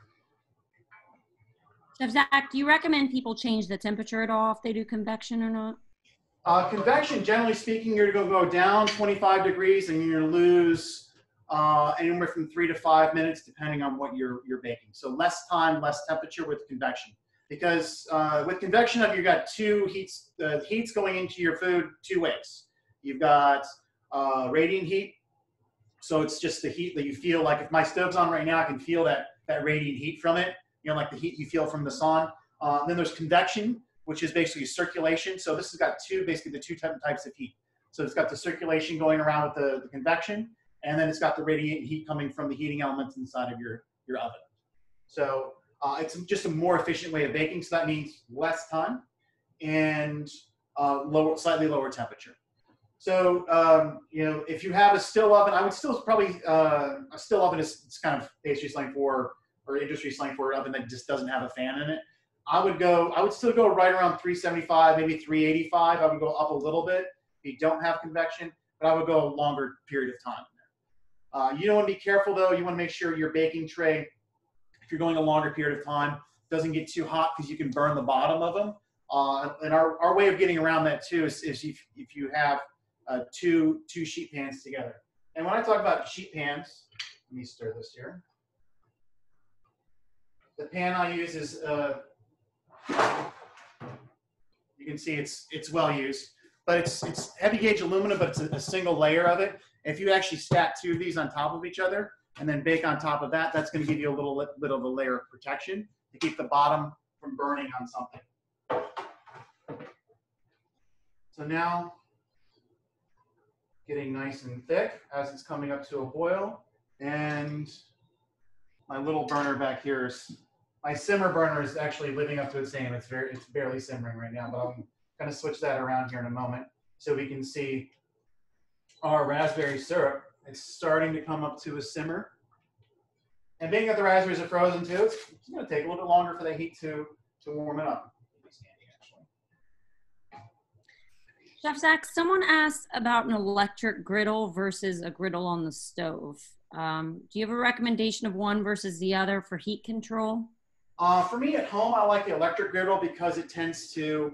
Chef Zak, do you recommend people change the temperature at all if they do convection or not? Uh, convection, generally speaking, you're going to go down 25 degrees and you're going to lose uh, anywhere from three to five minutes, depending on what you're, you're baking. So less time, less temperature with convection. Because uh, with convection, you've got two heats, the heat's going into your food two ways. You've got uh, radiant heat, so it's just the heat that you feel like if my stove's on right now, I can feel that, that radiant heat from it, you know, like the heat you feel from the sun. Uh, then there's convection, which is basically circulation. So this has got two, basically the two types of heat. So it's got the circulation going around with the, the convection, and then it's got the radiant heat coming from the heating elements inside of your, your oven. So uh, it's just a more efficient way of baking. So that means less time and uh, lower, slightly lower temperature. So, um, you know, if you have a still oven, I would still probably, uh, a still oven is it's kind of pastry slang for, or industry slang for an oven that just doesn't have a fan in it. I would go, I would still go right around 375, maybe 385. I would go up a little bit if you don't have convection, but I would go a longer period of time. Uh, you don't want to be careful though. You want to make sure your baking tray, if you're going a longer period of time, doesn't get too hot because you can burn the bottom of them. Uh, and our, our way of getting around that too is, is if, if you have uh, two, two sheet pans together. And when I talk about sheet pans, let me stir this here. The pan I use is, uh, you can see it's, it's well used, but it's, it's heavy gauge aluminum, but it's a, a single layer of it. If you actually stack two of these on top of each other and then bake on top of that, that's going to give you a little bit of a layer of protection to keep the bottom from burning on something. So now getting nice and thick as it's coming up to a boil. And my little burner back here is, my simmer burner is actually living up to its name. It's very, it's barely simmering right now, but I'm gonna switch that around here in a moment so we can see our raspberry syrup. It's starting to come up to a simmer. And being that the raspberries are frozen too, it's, it's gonna take a little bit longer for the heat to, to warm it up. Chef Zak, someone asked about an electric griddle versus a griddle on the stove. Um, do you have a recommendation of one versus the other for heat control? Uh, for me at home, I like the electric griddle because it tends to,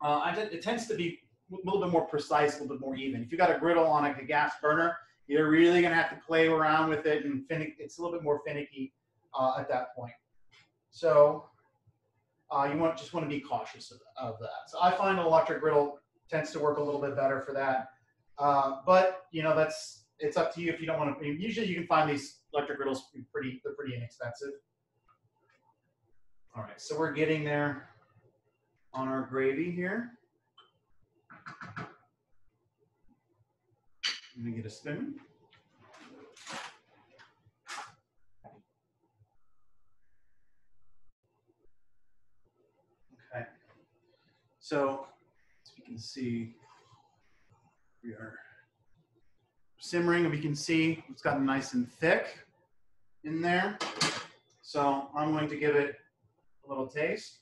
uh, it tends to be a little bit more precise, a little bit more even. If you've got a griddle on like a gas burner, you're really gonna have to play around with it and it's a little bit more finicky uh, at that point. So uh, you want just want to be cautious of, of, that. So I find an electric griddle tends to work a little bit better for that. Uh, but you know, that's it's up to you if you don't want to. Usually, you can find these electric griddles pretty. They're pretty inexpensive. All right, so we're getting there on our gravy here. Let me get a spoon. Okay. So, as you can see, we are simmering. We can see it's gotten nice and thick in there. So I'm going to give it a little taste.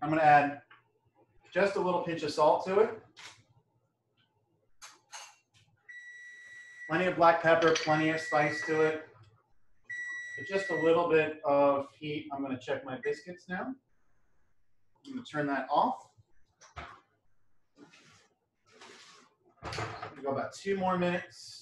I'm going to add just a little pinch of salt to it. Plenty of black pepper, plenty of spice to it. But just a little bit of heat. I'm going to check my biscuits now. I'm going to turn that off. go about two more minutes.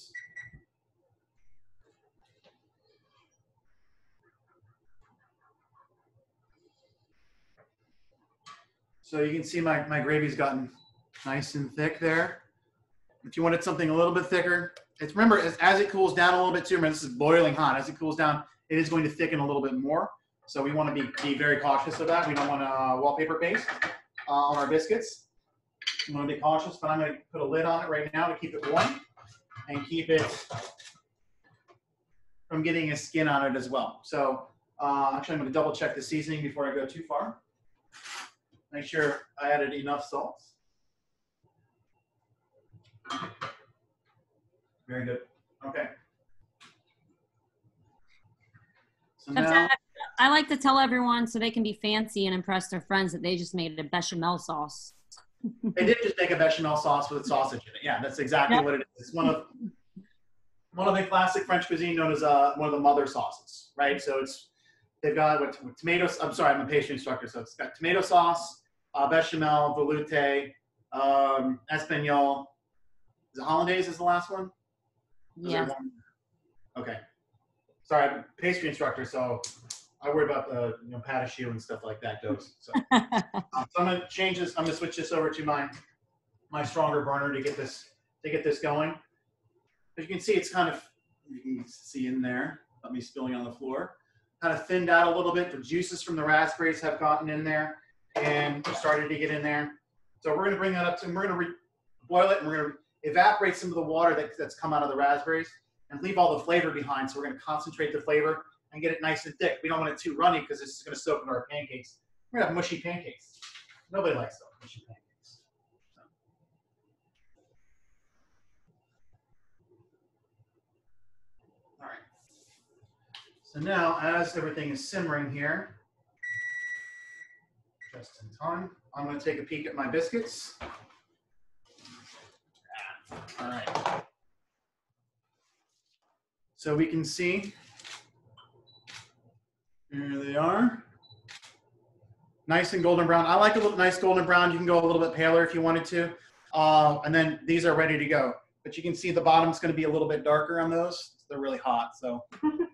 So you can see my, my gravy's gotten nice and thick there. If you wanted something a little bit thicker, it's remember as, as it cools down a little bit too, remember this is boiling hot. As it cools down, it is going to thicken a little bit more. So we want to be, be very cautious of that. We don't want uh, wallpaper paste uh, on our biscuits. We want to be cautious, but I'm going to put a lid on it right now to keep it warm and keep it from getting a skin on it as well. So uh, actually, I'm going to double check the seasoning before I go too far. Make sure I added enough salt. Very good. Okay. So now, I like to tell everyone so they can be fancy and impress their friends that they just made a bechamel sauce. they did just make a bechamel sauce with sausage in it. Yeah, that's exactly yep. what it is. It's one of one of the classic French cuisine known as uh, one of the mother sauces, right? So it's they've got what, tomatoes. I'm sorry, I'm a pastry instructor, so it's got tomato sauce, uh, bechamel, velouté, um, espagnole. Is it hollandaise? Is the last one? Yeah. Okay. Sorry, I'm a pastry instructor, so I worry about the you know and stuff like that goes. So, um, so I'm gonna change this. I'm gonna switch this over to my my stronger burner to get this to get this going. As you can see, it's kind of you can see in there. Let me spilling on the floor. Kind of thinned out a little bit. The juices from the raspberries have gotten in there and started to get in there. So we're gonna bring that up to. We're gonna boil it and we're gonna evaporate some of the water that, that's come out of the raspberries and leave all the flavor behind. So we're gonna concentrate the flavor and get it nice and thick. We don't want it too runny because this is going to soak into our pancakes. We're going to have mushy pancakes. Nobody likes mushy pancakes. So now, as everything is simmering here, just in time, I'm going to take a peek at my biscuits. All right. So we can see here they are. Nice and golden brown. I like a little nice golden brown. You can go a little bit paler if you wanted to. Uh, and then these are ready to go. But you can see the bottom's going to be a little bit darker on those. They're really hot. So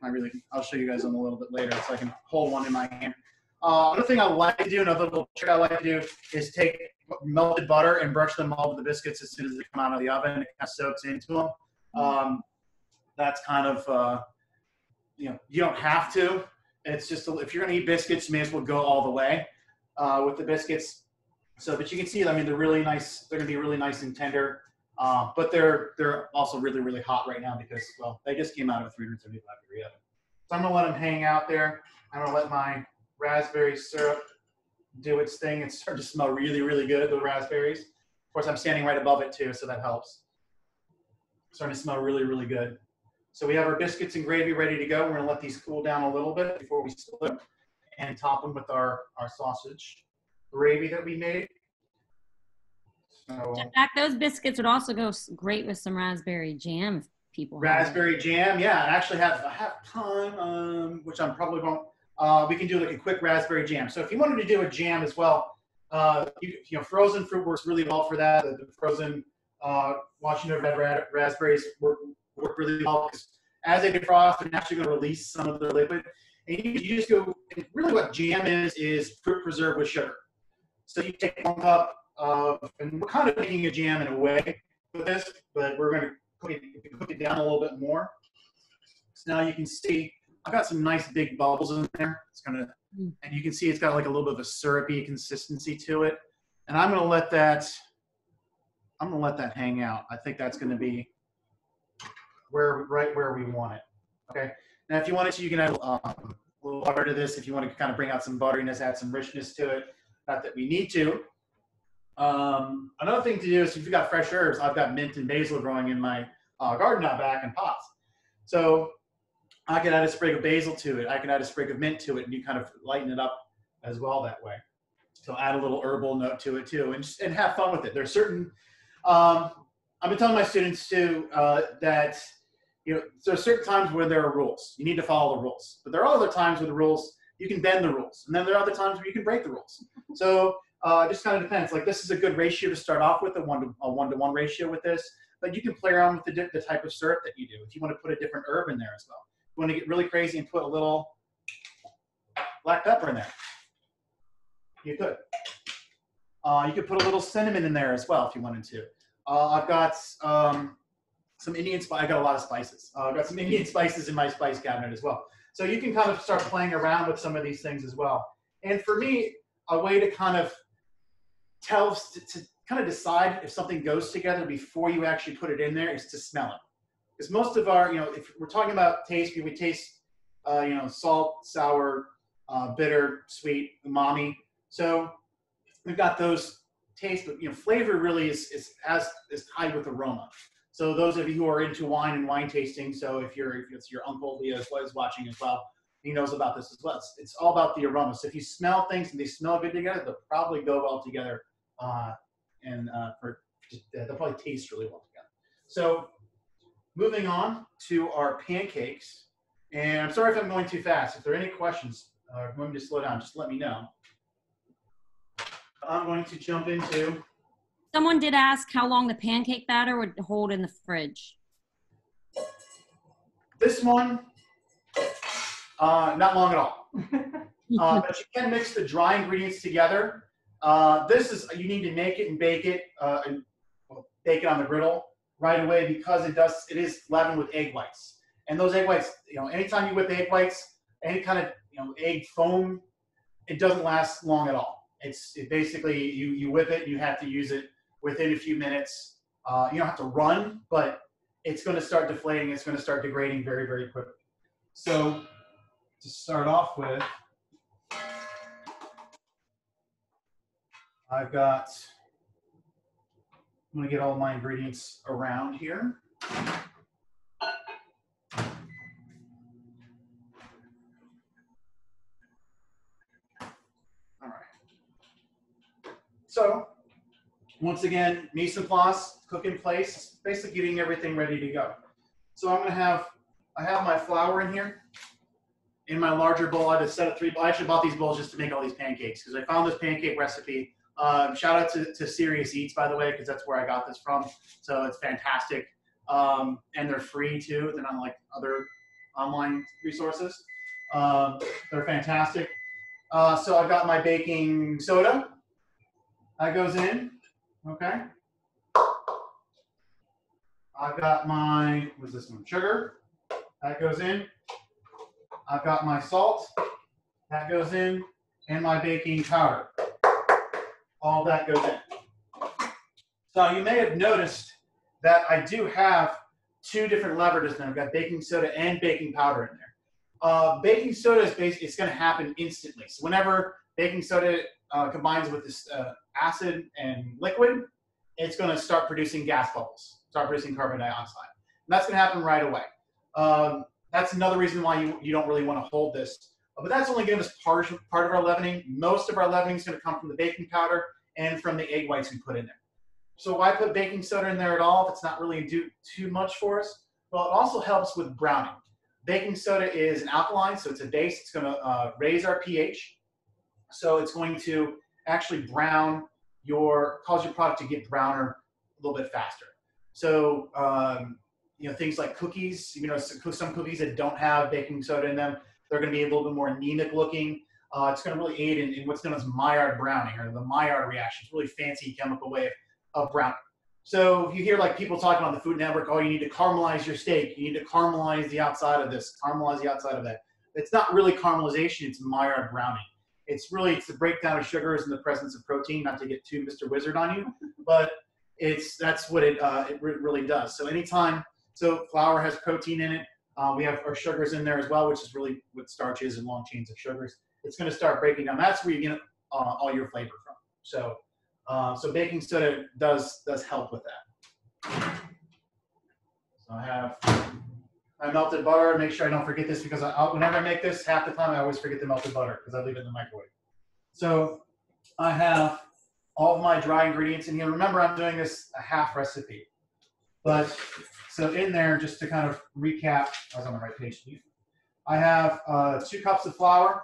I really, I'll show you guys them a little bit later so I can hold one in my hand. Uh, another thing I like to do, another little trick I like to do is take melted butter and brush them all over the biscuits as soon as they come out of the oven. It kind of soaks into them. Um, that's kind of, uh, you know, you don't have to, it's just if you're going to eat biscuits, you may as well go all the way uh, with the biscuits. So, but you can see, I mean, they're really nice. They're going to be really nice and tender, uh, but they're they're also really really hot right now because well, they just came out of a 375 degree oven. So I'm going to let them hang out there. I'm going to let my raspberry syrup do its thing. and start to smell really really good. The raspberries. Of course, I'm standing right above it too, so that helps. starting to smell really really good. So we have our biscuits and gravy ready to go. We're gonna let these cool down a little bit before we split them and top them with our, our sausage gravy that we made. So, In fact, those biscuits would also go great with some raspberry jam if people Raspberry jam, yeah. I actually have, I have time, um, which I'm probably won't. Uh, we can do like a quick raspberry jam. So if you wanted to do a jam as well, uh, you, you know, frozen fruit works really well for that. The, the frozen uh, Washington red raspberries work work really well because as they defrost, they're actually going to release some of the liquid. And you, you just go, really what jam is, is fruit preserved with sugar. So you take one cup of, and we're kind of making a jam in a way with this, but we're going to cook it down a little bit more. So now you can see I've got some nice big bubbles in there. It's gonna, Mm. and you can see it's got like a little bit of a syrupy consistency to it. And I'm gonna let that, I'm gonna let that hang out. I think that's gonna be where, right where we want it. Okay. Now, if you wanted to, you can add um, a little butter to this. If you want to kind of bring out some butteriness, add some richness to it. Not that we need to. Um, another thing to do is if you've got fresh herbs, I've got mint and basil growing in my uh, garden out back in pots. So I could add a sprig of basil to it. I could add a sprig of mint to it, and you kind of lighten it up as well that way. So add a little herbal note to it too, and just and have fun with it. There's certain. Um, I've been telling my students too uh, that you know there are certain times where there are rules. You need to follow the rules, but there are other times where the rules you can bend the rules, and then there are other times where you can break the rules. So uh, it just kind of depends. Like this is a good ratio to start off with, a one to a one to one ratio with this. But you can play around with the, the type of syrup that you do. If you want to put a different herb in there as well. You want to get really crazy and put a little black pepper in there, you could. Uh, you could put a little cinnamon in there as well if you wanted to. Uh, I've got um, some Indian spice. I got a lot of spices. Uh, I've got some Indian spices in my spice cabinet as well. So you can kind of start playing around with some of these things as well. And for me, a way to kind of tell to, to kind of decide if something goes together before you actually put it in there is to smell it. Because most of our, you know, if we're talking about taste, we taste, uh, you know, salt, sour, uh, bitter, sweet, umami. So we've got those tastes, but you know, flavor really is is as is tied with aroma. So those of you who are into wine and wine tasting, so if you're if it's your uncle Leo is watching as well, he knows about this as well. It's, it's all about the aroma. So if you smell things and they smell good together, they'll probably go well together, uh, and uh, for they'll probably taste really well together. So moving on to our pancakes, and I'm sorry if I'm going too fast. If there are any questions, uh, if you want me to slow down, just let me know. I'm going to jump into Someone did ask how long the pancake batter would hold in the fridge. this one. Uh, not long at all. uh, but you can mix the dry ingredients together. Uh, this is you need to make it and bake it uh, and well, bake it on the griddle right away because it does it is leavened with egg whites. And those egg whites, you know, anytime you whip egg whites, any kind of you know egg foam, it doesn't last long at all. It's it basically you you whip it, you have to use it within a few minutes. Uh, you don't have to run, but it's going to start deflating. It's going to start degrading very very quickly. So to start off with, I've got, I'm gonna get all my ingredients around here. All right. So, once again, mise en place, cook in place, basically getting everything ready to go. So I'm gonna have, I have my flour in here in my larger bowl. I a set of three. I actually bought these bowls just to make all these pancakes because I found this pancake recipe. Um, shout out to, to Serious Eats, by the way, because that's where I got this from. So it's fantastic. Um, and they're free too. They're not like other online resources. Um, they're fantastic. Uh, so I've got my baking soda. That goes in. Okay. I've got my, what's this one? Sugar. That goes in. I've got my salt, that goes in, and my baking powder. All that goes in. So you may have noticed that I do have two different leverages now. I've got baking soda and baking powder in there. Uh, baking soda is basically, it's gonna happen instantly. So whenever baking soda uh, combines with this uh, acid and liquid, it's gonna start producing gas bubbles, start producing carbon dioxide. And that's gonna happen right away. Um, that's another reason why you, you don't really want to hold this. But that's only going to give us part, part of our leavening. Most of our leavening is going to come from the baking powder and from the egg whites we put in there. So why put baking soda in there at all if it's not really do too much for us? Well, it also helps with browning. Baking soda is an alkaline, so it's a base. It's going to uh, raise our pH. So it's going to actually brown your, cause your product to get browner a little bit faster. So um, you know things like cookies you know some cookies that don't have baking soda in them they're going to be a little bit more anemic looking uh, it's going to really aid in, in, what's known as Maillard browning or the Maillard reaction. It's a really fancy chemical way of, of browning. So if you hear like people talking on the Food Network, oh, you need to caramelize your steak. You need to caramelize the outside of this, caramelize the outside of that. It's not really caramelization, it's Maillard browning. It's really, it's the breakdown of sugars in the presence of protein, not to get too Mr. Wizard on you, but it's, that's what it, uh, it really does. So anytime, so flour has protein in it, uh, we have our sugars in there as well, which is really what starch is and long chains of sugars. It's going to start breaking down. That's where you get uh, all your flavor from. So, uh, so baking soda does does help with that. So I have my melted butter. Make sure I don't forget this because I, whenever I make this, half the time I always forget the melted butter because I leave it in the microwave. So I have all of my dry ingredients in here. Remember, I'm doing this a half recipe, but so in there, just to kind of recap, I was on the right page. I have uh, two cups of flour.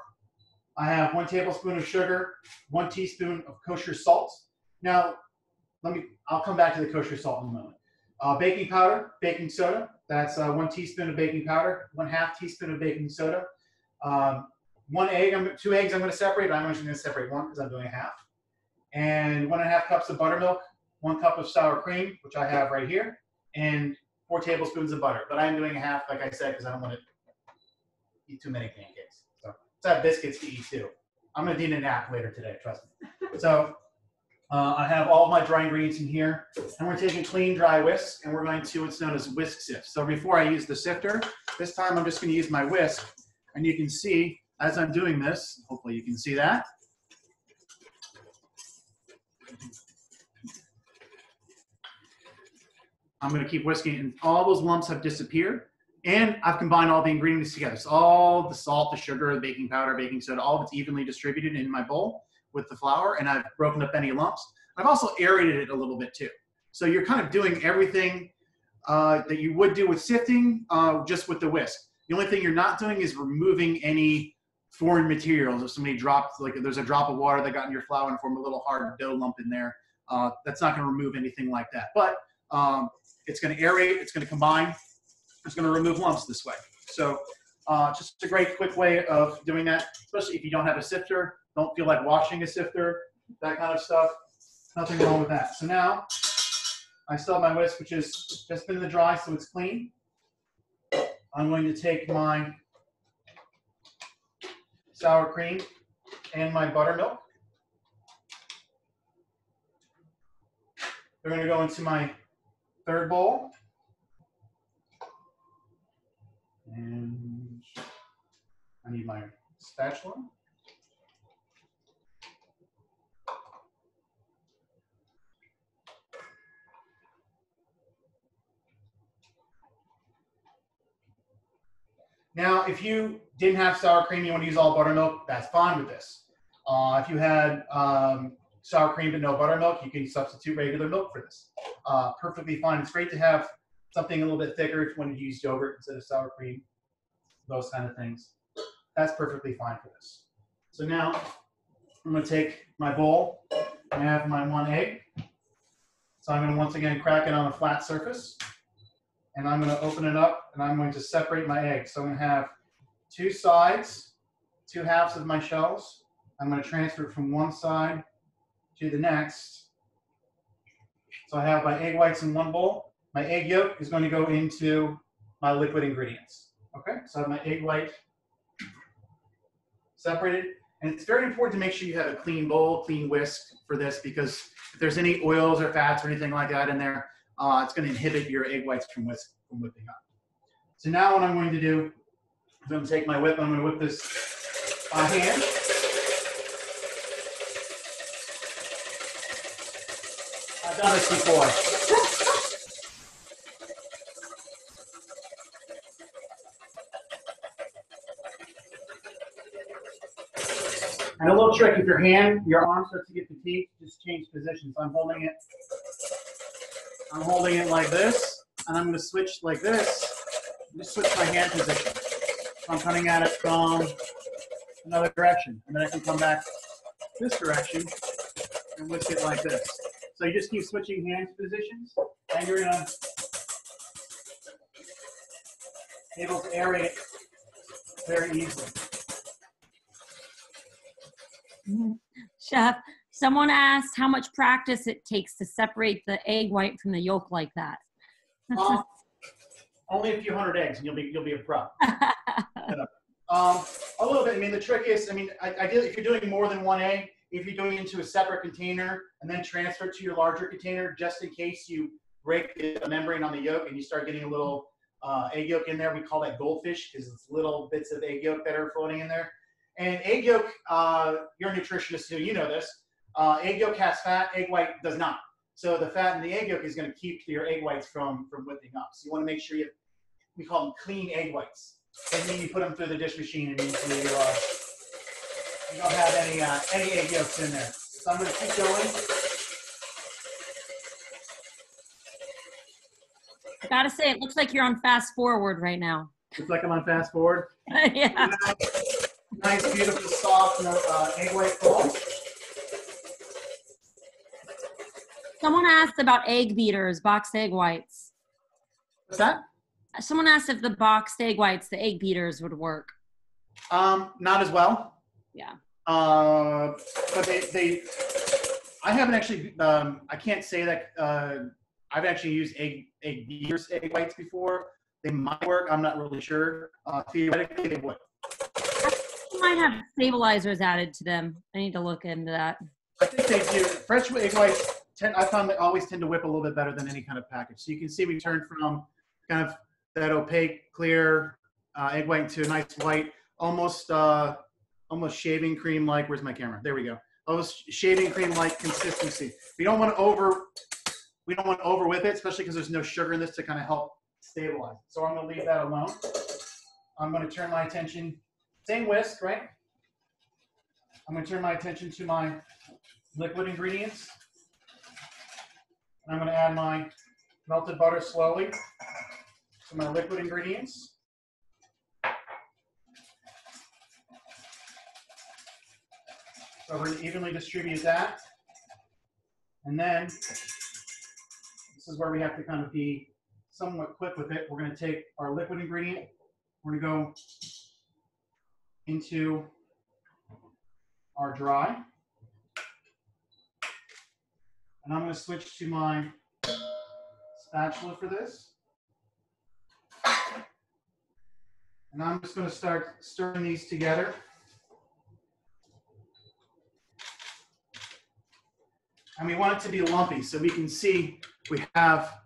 I have one tablespoon of sugar, one teaspoon of kosher salt. Now, let me, I'll come back to the kosher salt in a moment. Uh, baking powder, baking soda, that's uh, one teaspoon of baking powder, one half teaspoon of baking soda. Um, one egg, I'm, two eggs I'm gonna separate, I'm actually gonna separate one because I'm doing a half. And one and a half cups of buttermilk, one cup of sour cream, which I have right here, and four tablespoons of butter. But I'm doing a half, like I said, because I don't want to eat too many pancakes. So let's have biscuits to eat too. I'm going to need a nap later today, trust me. So uh, I have all my dry ingredients in here. And we're taking clean, dry whisk, and we're going to what's known as whisk sift. So before I use the sifter, this time I'm just going to use my whisk. And you can see, as I'm doing this, hopefully you can see that, I'm going to keep whisking, and all those lumps have disappeared. And I've combined all the ingredients together. So all the salt, the sugar, the baking powder, baking soda, all of it's evenly distributed in my bowl with the flour, and I've broken up any lumps. I've also aerated it a little bit too. So you're kind of doing everything uh, that you would do with sifting, uh, just with the whisk. The only thing you're not doing is removing any foreign materials. If somebody dropped, like there's a drop of water that got in your flour and formed a little hard dough lump in there, uh, that's not going to remove anything like that. But um, it's going to aerate, it's going to combine, it's going to remove lumps this way. So uh, just a great quick way of doing that, especially if you don't have a sifter, don't feel like washing a sifter, that kind of stuff. Nothing wrong with that. So now I still have my whisk, which has just been in the dry, so it's clean. I'm going to take my sour cream and my buttermilk. They're going to go into my third bowl. And I need my spatula. Now, if you didn't have sour cream, you want to use all buttermilk, that's fine with this. Uh, if you had um, sour cream but no buttermilk, you can substitute regular milk for this. Uh, perfectly fine. It's great to have something a little bit thicker if you use yogurt instead of sour cream, those kind of things. That's perfectly fine for this. So now I'm going to take my bowl and have my one egg. So I'm going to once again crack it on a flat surface. And I'm going to open it up and I'm going to separate my egg. So I'm going to have two sides, two halves of my shells. I'm going to transfer it from one side to the next. So I have my egg whites in one bowl. My egg yolk is going to go into my liquid ingredients. Okay, so I have my egg white separated. And it's very important to make sure you have a clean bowl, clean whisk for this because if there's any oils or fats or anything like that in there, uh, it's going to inhibit your egg whites from, whisk, from whipping up. So now what I'm going to do is I'm going to take my whip, I'm going to whip this by hand. Done this before. And a little trick, if your hand, your arm starts to get fatigued, just change positions. I'm holding it, I'm holding it like this, and I'm gonna switch like this, just switch my hand position. So I'm coming at it from another direction, and then I can come back this direction and whisk it like this. So you just keep switching hands positions, and you're gonna able to aerate very easily. Chef, someone asked how much practice it takes to separate the egg white from the yolk like that. Um, only a few hundred eggs and you'll be, you'll be a pro. Um, a little bit. I mean, the trick is, I mean, I- ideally, if you're doing more than one egg, if you're doing into a separate container and then transfer to your larger container, just in case you break the membrane on the yolk and you start getting a little uh, egg yolk in there, we call that goldfish because it's little bits of egg yolk that are floating in there. And egg yolk, uh, you're a nutritionist too, you know this. Uh, egg yolk has fat, egg white does not. So the fat in the egg yolk is going to keep your egg whites from from whipping up. So you want to make sure you, we call them clean egg whites. And then you put them through the dish machine and you, you, you don't have any uh, any egg yolks in there. So I'm going to keep going. I gotta say, it looks like you're on fast forward right now. Looks like I'm on fast forward. yeah. Nice, beautiful, soft uh, egg white foam. Someone asked about egg beaters, boxed egg whites. What's that? Someone asked if the boxed egg whites, the egg beaters would work. Um, not as well. Yeah. Uh, but they, they, I haven't actually, um, I can't say that, uh, I've actually used egg, egg beaters, egg whites before. They might work. I'm not really sure. Uh, theoretically, they would. You might have stabilizers added to them. I need to look into that. I think they do. Fresh egg whites tend, I found they always tend to whip a little bit better than any kind of package. So you can see we turned from kind of that opaque, clear uh, egg white to a nice white, almost, uh, almost shaving cream like. Where's my camera? There we go. Almost shaving cream like consistency. We don't want to over, we don't want to over whip it, especially because there's no sugar in this to kind of help stabilize. So I'm going to leave that alone. I'm going to turn my attention, same whisk, right? I'm going to turn my attention to my liquid ingredients. And I'm going to add my melted butter slowly to my liquid ingredients. So we're going to evenly distribute that. And then, this is where we have to kind of be somewhat quick with it. We're going to take our liquid ingredient, we're going to go into our dry. And I'm going to switch to my spatula for this. And I'm just going to start stirring these together. And we want it to be lumpy so we can see we have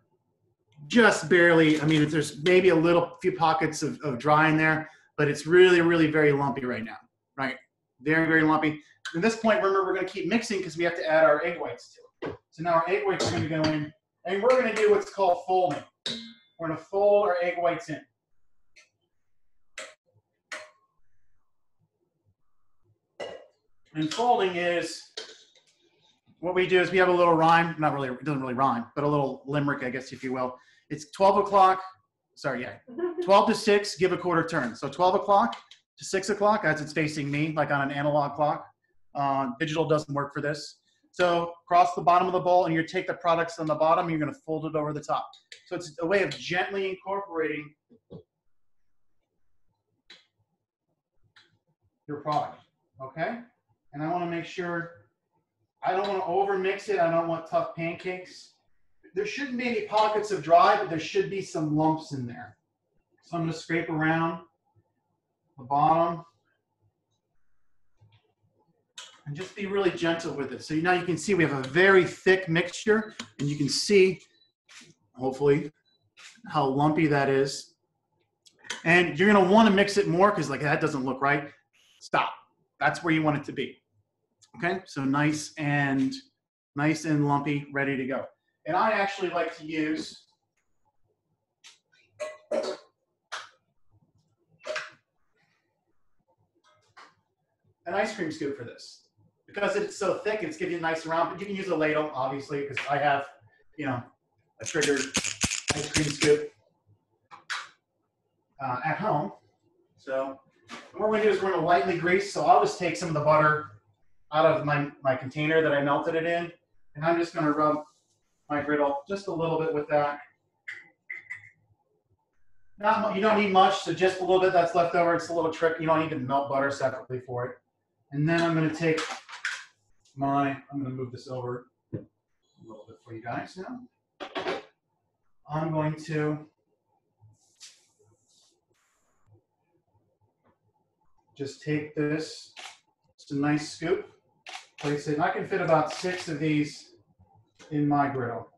just barely, I mean, there's maybe a little few pockets of, of dry in there, but it's really, really very lumpy right now, right? Very, very lumpy. At this point, remember, we're going to keep mixing because we have to add our egg whites to it. So now our egg whites are going to go in, and we're going to do what's called folding. We're to fold our egg whites in. And folding is what we do is we have a little rhyme, not really, it doesn't really rhyme, but a little limerick, I guess, if you will. It's 12 o'clock, sorry, yeah, 12 to 6, give a quarter turn. So 12 o'clock to 6 o'clock, as it's facing me, like on an analog clock. Uh, digital doesn't work for this. So cross the bottom of the bowl, and you take the products on the bottom, and you're going to fold it over the top. So it's a way of gently incorporating your product, okay? And I want to make sure I don't want to overmix it. I don't want tough pancakes. There shouldn't be any pockets of dry, but there should be some lumps in there. So I'm going to scrape around the bottom and just be really gentle with it. So now you can see we have a very thick mixture and you can see, hopefully, how lumpy that is. And you're going to want to mix it more because like that doesn't look right. Stop. That's where you want it to be. Okay, so nice and nice and lumpy, ready to go. And I actually like to use an ice cream scoop for this. Because it's so thick, it's giving you a nice round, but you can use a ladle, obviously, because I have, you know, a triggered ice cream scoop uh, at home. So what we're gonna do is we're gonna lightly grease. So I'll just take some of the butter out of my, my container that I melted it in. And I'm just gonna rub my griddle just a little bit with that. Not, you don't need much, so just a little bit that's left over. It's a little trick. You don't need to melt butter separately for it. And then I'm gonna take my, I'm to move this over a little bit for you guys now. I'm going to just take this, it's a nice scoop, place it, and I can fit about six of these in my griddle.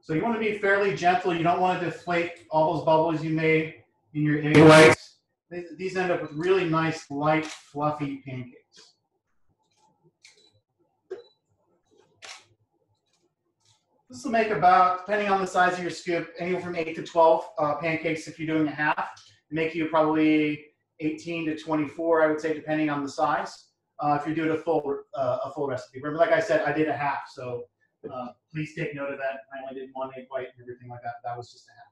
So you want to be fairly gentle. You don't want to deflate all those bubbles you made in your egg whites. These- These end up with really nice, light, fluffy pancakes. This will make about, depending on the size of your scoop, anywhere from 8 to 12 uh, pancakes if you're doing a half. Make you probably 18 to 24, I would say, depending on the size. Uh, if you're doing a full uh, a full recipe. Remember, like I said, I did a half, so uh, please take note of that. I only did one egg white and everything like that. That was just a half.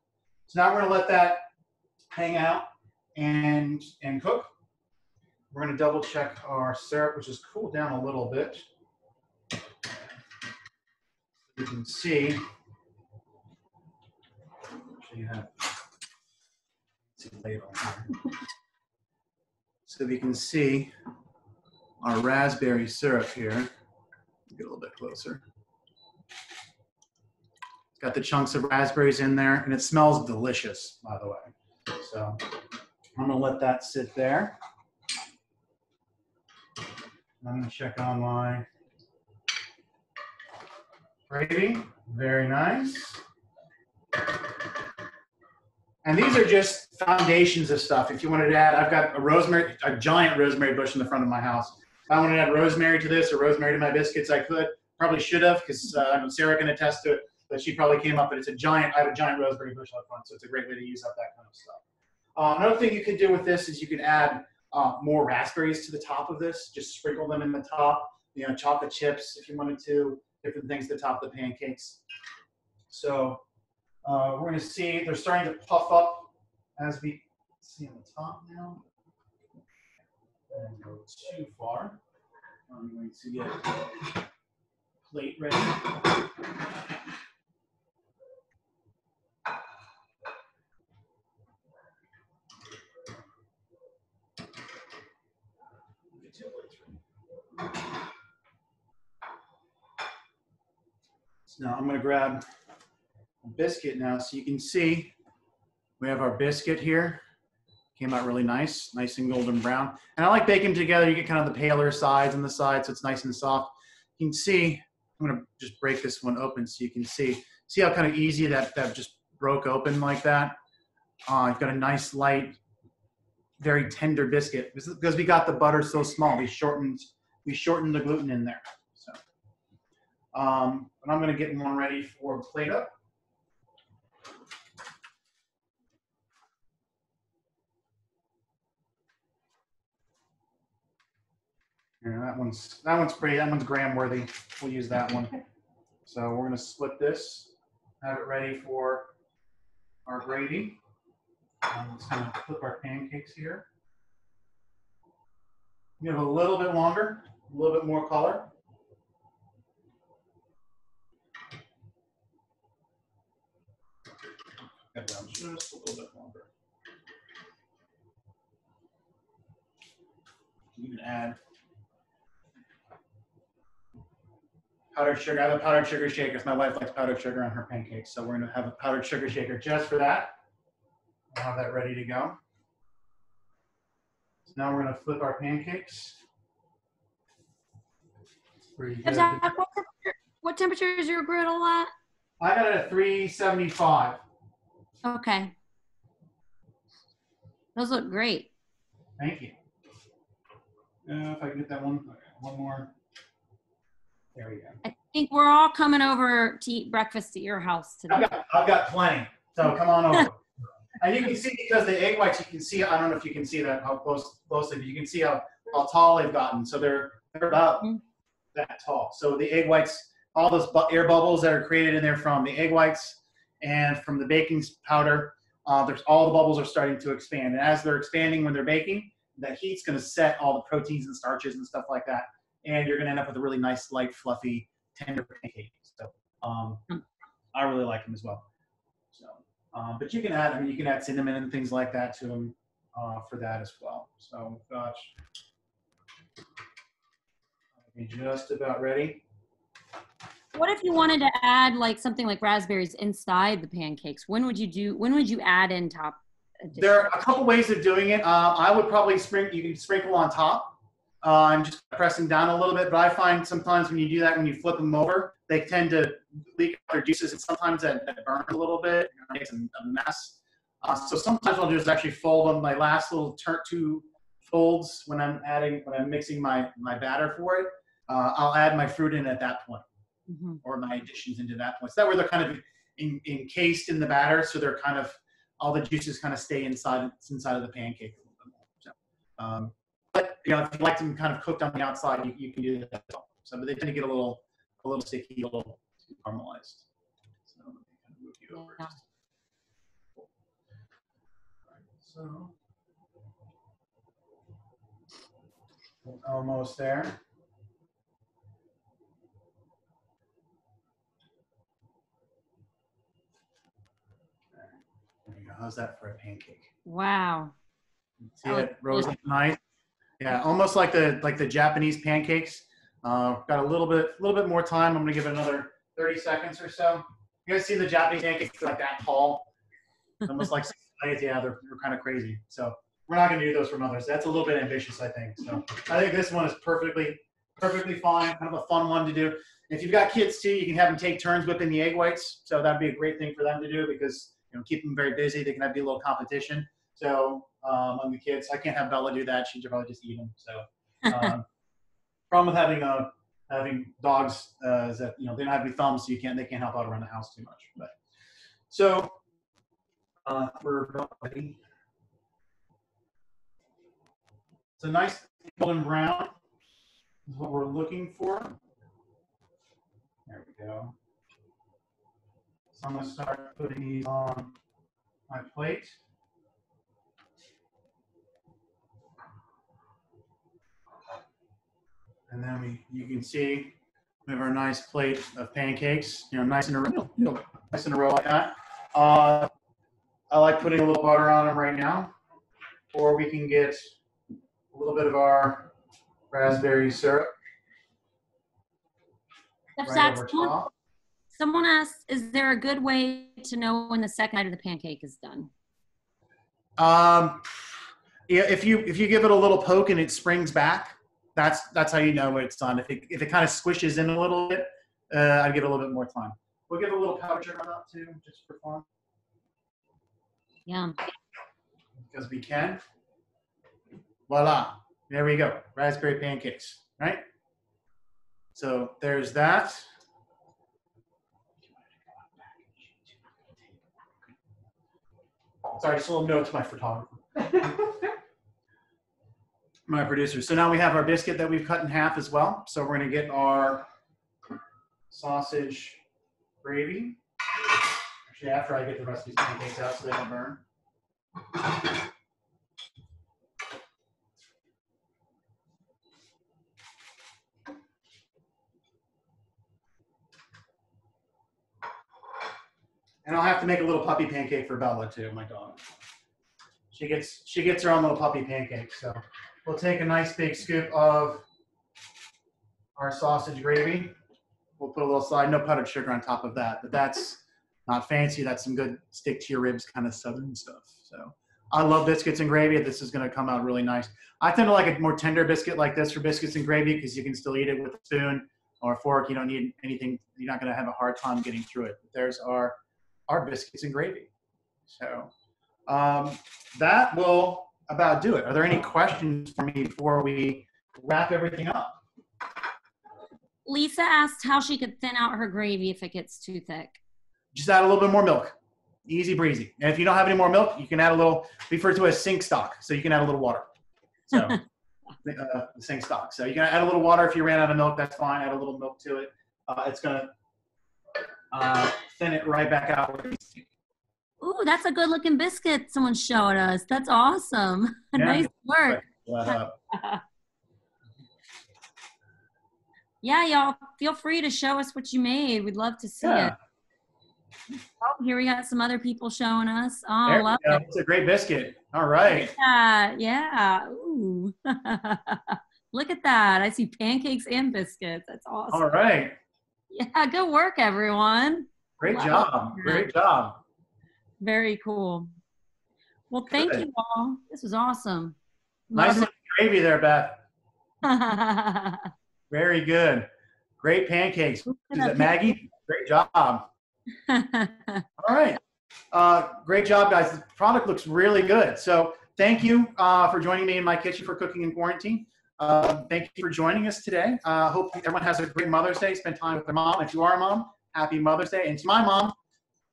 So now we're gonna let that hang out and and cook. We're gonna double check our syrup, which has cooled down a little bit. You can see. So you have. See here. So you can see our raspberry syrup here. Get a little bit closer. It's got the chunks of raspberries in there, and it smells delicious, by the way. So I'm gonna let that sit there. I'm gonna check on my gravy. Very nice. And these are just foundations of stuff. If you wanted to add, I've got a rosemary, a giant rosemary bush in the front of my house. If I wanted to add rosemary to this or rosemary to my biscuits, I could. Probably should have because uh, I know Sarah can attest to it. But she probably came up, but it's a giant. I have a giant rosemary bush up front, so it's a great way to use up that kind of stuff. Uh, another thing you could do with this is you can add uh, more raspberries to the top of this. Just sprinkle them in the top. You know, chocolate chips if you wanted to. Different things to top the pancakes. So uh, we're going to see they're starting to puff up as we see on the top now. Don't go too far. I'm going to get plate ready. Now I'm going to grab biscuit now so you can see we have our biscuit here. Came out really nice, nice and golden brown. And I like baking together. You get kind of the paler sides and the sides, so it's nice and soft. You can see, I'm gonna just break this one open so you can see. See how kind of easy that, that just broke open like that? Uh, you've got a nice light, very tender biscuit because we got the butter so small. We shortened, we shortened the gluten in there. So, um, and I'm gonna get one ready for plate up. Yeah, that one's that one's pretty. That one's gram worthy. We'll use that one. So we're gonna split this, have it ready for our gravy. I'm just gonna flip our pancakes here. Give it a little bit longer, a little bit more color. Down just a little bit longer. You can add powdered sugar. I have a powdered sugar shaker. My wife likes powdered sugar on her pancakes, so we're gonna have a powdered sugar shaker just for that. I'll have that ready to go. So now we're gonna flip our pancakes. Zak, what temperature, what temperature is your griddle at? I got it at 375. Okay. Those look great. Thank you. Uh, if I can get that one, okay, one more. There we go. I think we're all coming over to eat breakfast at your house today. I've got, I've got plenty, so come on over. and you can see because the egg whites, you can see. I don't know if you can see that how close closely, but you can see how, how tall they've gotten. So they're they're about Mm. that tall. So the egg whites, all those bu- air bubbles that are created in there from the egg whites and from the baking powder, uh, there's all the bubbles are starting to expand. And as they're expanding when they're baking, the heat's going to set all the proteins and starches and stuff like that, and you're going to end up with a really nice, light, fluffy, tender pancake. So um, Mm. I really like them as well. So, um, but you can add, I mean, you can add cinnamon and things like that to them uh, for that as well. So, gosh, Be just about ready. What if you wanted to add like something like raspberries inside the pancakes? When would you do? When would you add in top? addition? There are a couple ways of doing it. Uh, I would probably sprinkle. You can sprinkle on top. Uh, I'm just pressing down a little bit, but I find sometimes when you do that, when you flip them over, they tend to leak out their juices, and sometimes that, that burns a little bit, and makes a, mess. Uh, so sometimes I'll just actually fold them. My last little turn two folds when I'm adding when I'm mixing my my batter for it. Uh, I'll add my fruit in at that point Mhm. or my additions into that point. So that way they're kind of in, encased in the batter, so they're kind of all the juices kind of stay inside inside of the pancake a little bit more. So, um, but you know, if you like them kind of cooked on the outside, you, you can do that. As well. So, but they tend to get a little a little sticky, a little too caramelized. So let me kind of move you over. Yeah. So almost there. There you go. How's that for a pancake? Wow. See Oh, it rose up nice. Yeah, almost like the like the Japanese pancakes. Uh, got a little bit a little bit more time. I'm gonna give it another 30 seconds or so. You guys see the Japanese pancakes like that tall, almost like yeah, they're, they're kind of crazy. So we're not gonna do those from others. That's a little bit ambitious, I think. So I think this one is perfectly perfectly fine. Kind of a fun one to do. If you've got kids too, you can have them take turns whipping the egg whites. So that'd be a great thing for them to do because you know keep them very busy. They can have be a little competition. So um, on the kids, I can't have Bella do that. She'd probably just eat them. So um, problem with having uh, having dogs uh, is that you know they don't have any thumbs, so you can't they can't help out around the house too much. But so uh, we're. It's a nice golden brown is what we're looking for. There we go. So I'm gonna start putting these on my plate. And then we, you can see we have our nice plate of pancakes, you know, nice in a row, nice in a row like that. Uh, I like putting a little butter on them right now, or we can get a little bit of our raspberry syrup right someone, someone asked, is there a good way to know when the second side of the pancake is done? Um, yeah, if you if you give it a little poke and it springs back, that's that's how you know when it's done. If it if it kind of squishes in a little bit, uh, I'd give it a little bit more time. We'll give a little powder on that too, just for fun, Yeah. because we can. Voila! There we go. Raspberry pancakes, right? So there's that. Sorry, just a little note to my photographer. my producer. So now we have our biscuit that we've cut in half as well. So we're going to get our sausage gravy. Actually, after I get the rest of these pancakes out so they don't burn. And I'll have to make a little puppy pancake for Bella too, my dog. She gets she gets her own little puppy pancake. So we'll take a nice big scoop of our sausage gravy. We'll put a little slide, no powdered sugar on top of that, but that's not fancy. That's some good stick to your ribs kind of southern stuff. So I love biscuits and gravy. This is going to come out really nice. I tend to like a more tender biscuit like this for biscuits and gravy because you can still eat it with a spoon or a fork. You don't need anything. You're not going to have a hard time getting through it. But there's our our biscuits and gravy. So um, that will about do it. Are there any questions for me before we wrap everything up? Lisa asked how she could thin out her gravy if it gets too thick. Just add a little bit more milk. Easy breezy. And if you don't have any more milk, you can add a little, referred to as sink stock. So you can add a little water. So uh, the sink stock. So you can add a little water if you ran out of milk. That's fine. Add a little milk to it. Uh, it's going to uh, thin it right back out. Ooh, that's a good looking biscuit someone showed us. That's awesome. Yeah. nice work. Yeah, y'all feel free to show us what you made. We'd love to see Yeah. it. Oh, here we got some other people showing us. Oh, There love it. It's a great biscuit. All right. Yeah, yeah. Ooh. Look at that. I see pancakes and biscuits. That's awesome. All right. Yeah, good work, everyone. Great Wow. job. Great job. Very cool. Well, thank Good. you all. This was awesome. Nice Love gravy there, Beth. Very good. Great pancakes. Is it Maggie? Great job. all right. Uh, great job, guys. The product looks really good. So thank you uh, for joining me in my kitchen for cooking in quarantine. Uh, thank you for joining us today. Uh, hope everyone has a great Mother's Day. Spend time with their mom. If you are a mom, happy Mother's Day. And to my mom,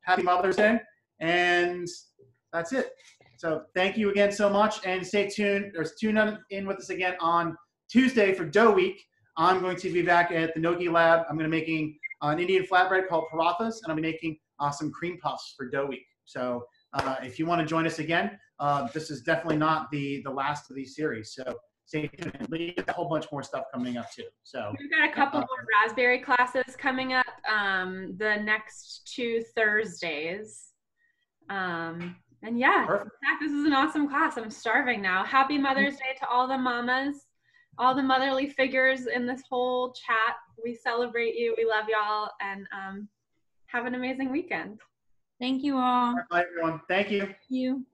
happy Mother's Day. And that's it. So thank you again so much. And stay tuned or tune in with us again on Tuesday for Dough Week. I'm going to be back at the NOCHI Lab. I'm going to be making an Indian flatbread called parathas, and I'll be making uh, some cream puffs for Dough Week. So uh, if you want to join us again, uh, this is definitely not the the last of these series. So stay tuned. We have a whole bunch more stuff coming up too. So We've got a couple Uh, more raspberry classes coming up um, the next two Thursdays. Um, and yeah, perfect. This is an awesome class. I'm starving now. Happy Mother's Day to all the mamas, all the motherly figures in this whole chat. We celebrate you. We love y'all. And um, have an amazing weekend. Thank you all. Bye, everyone. Thank you. Thank you.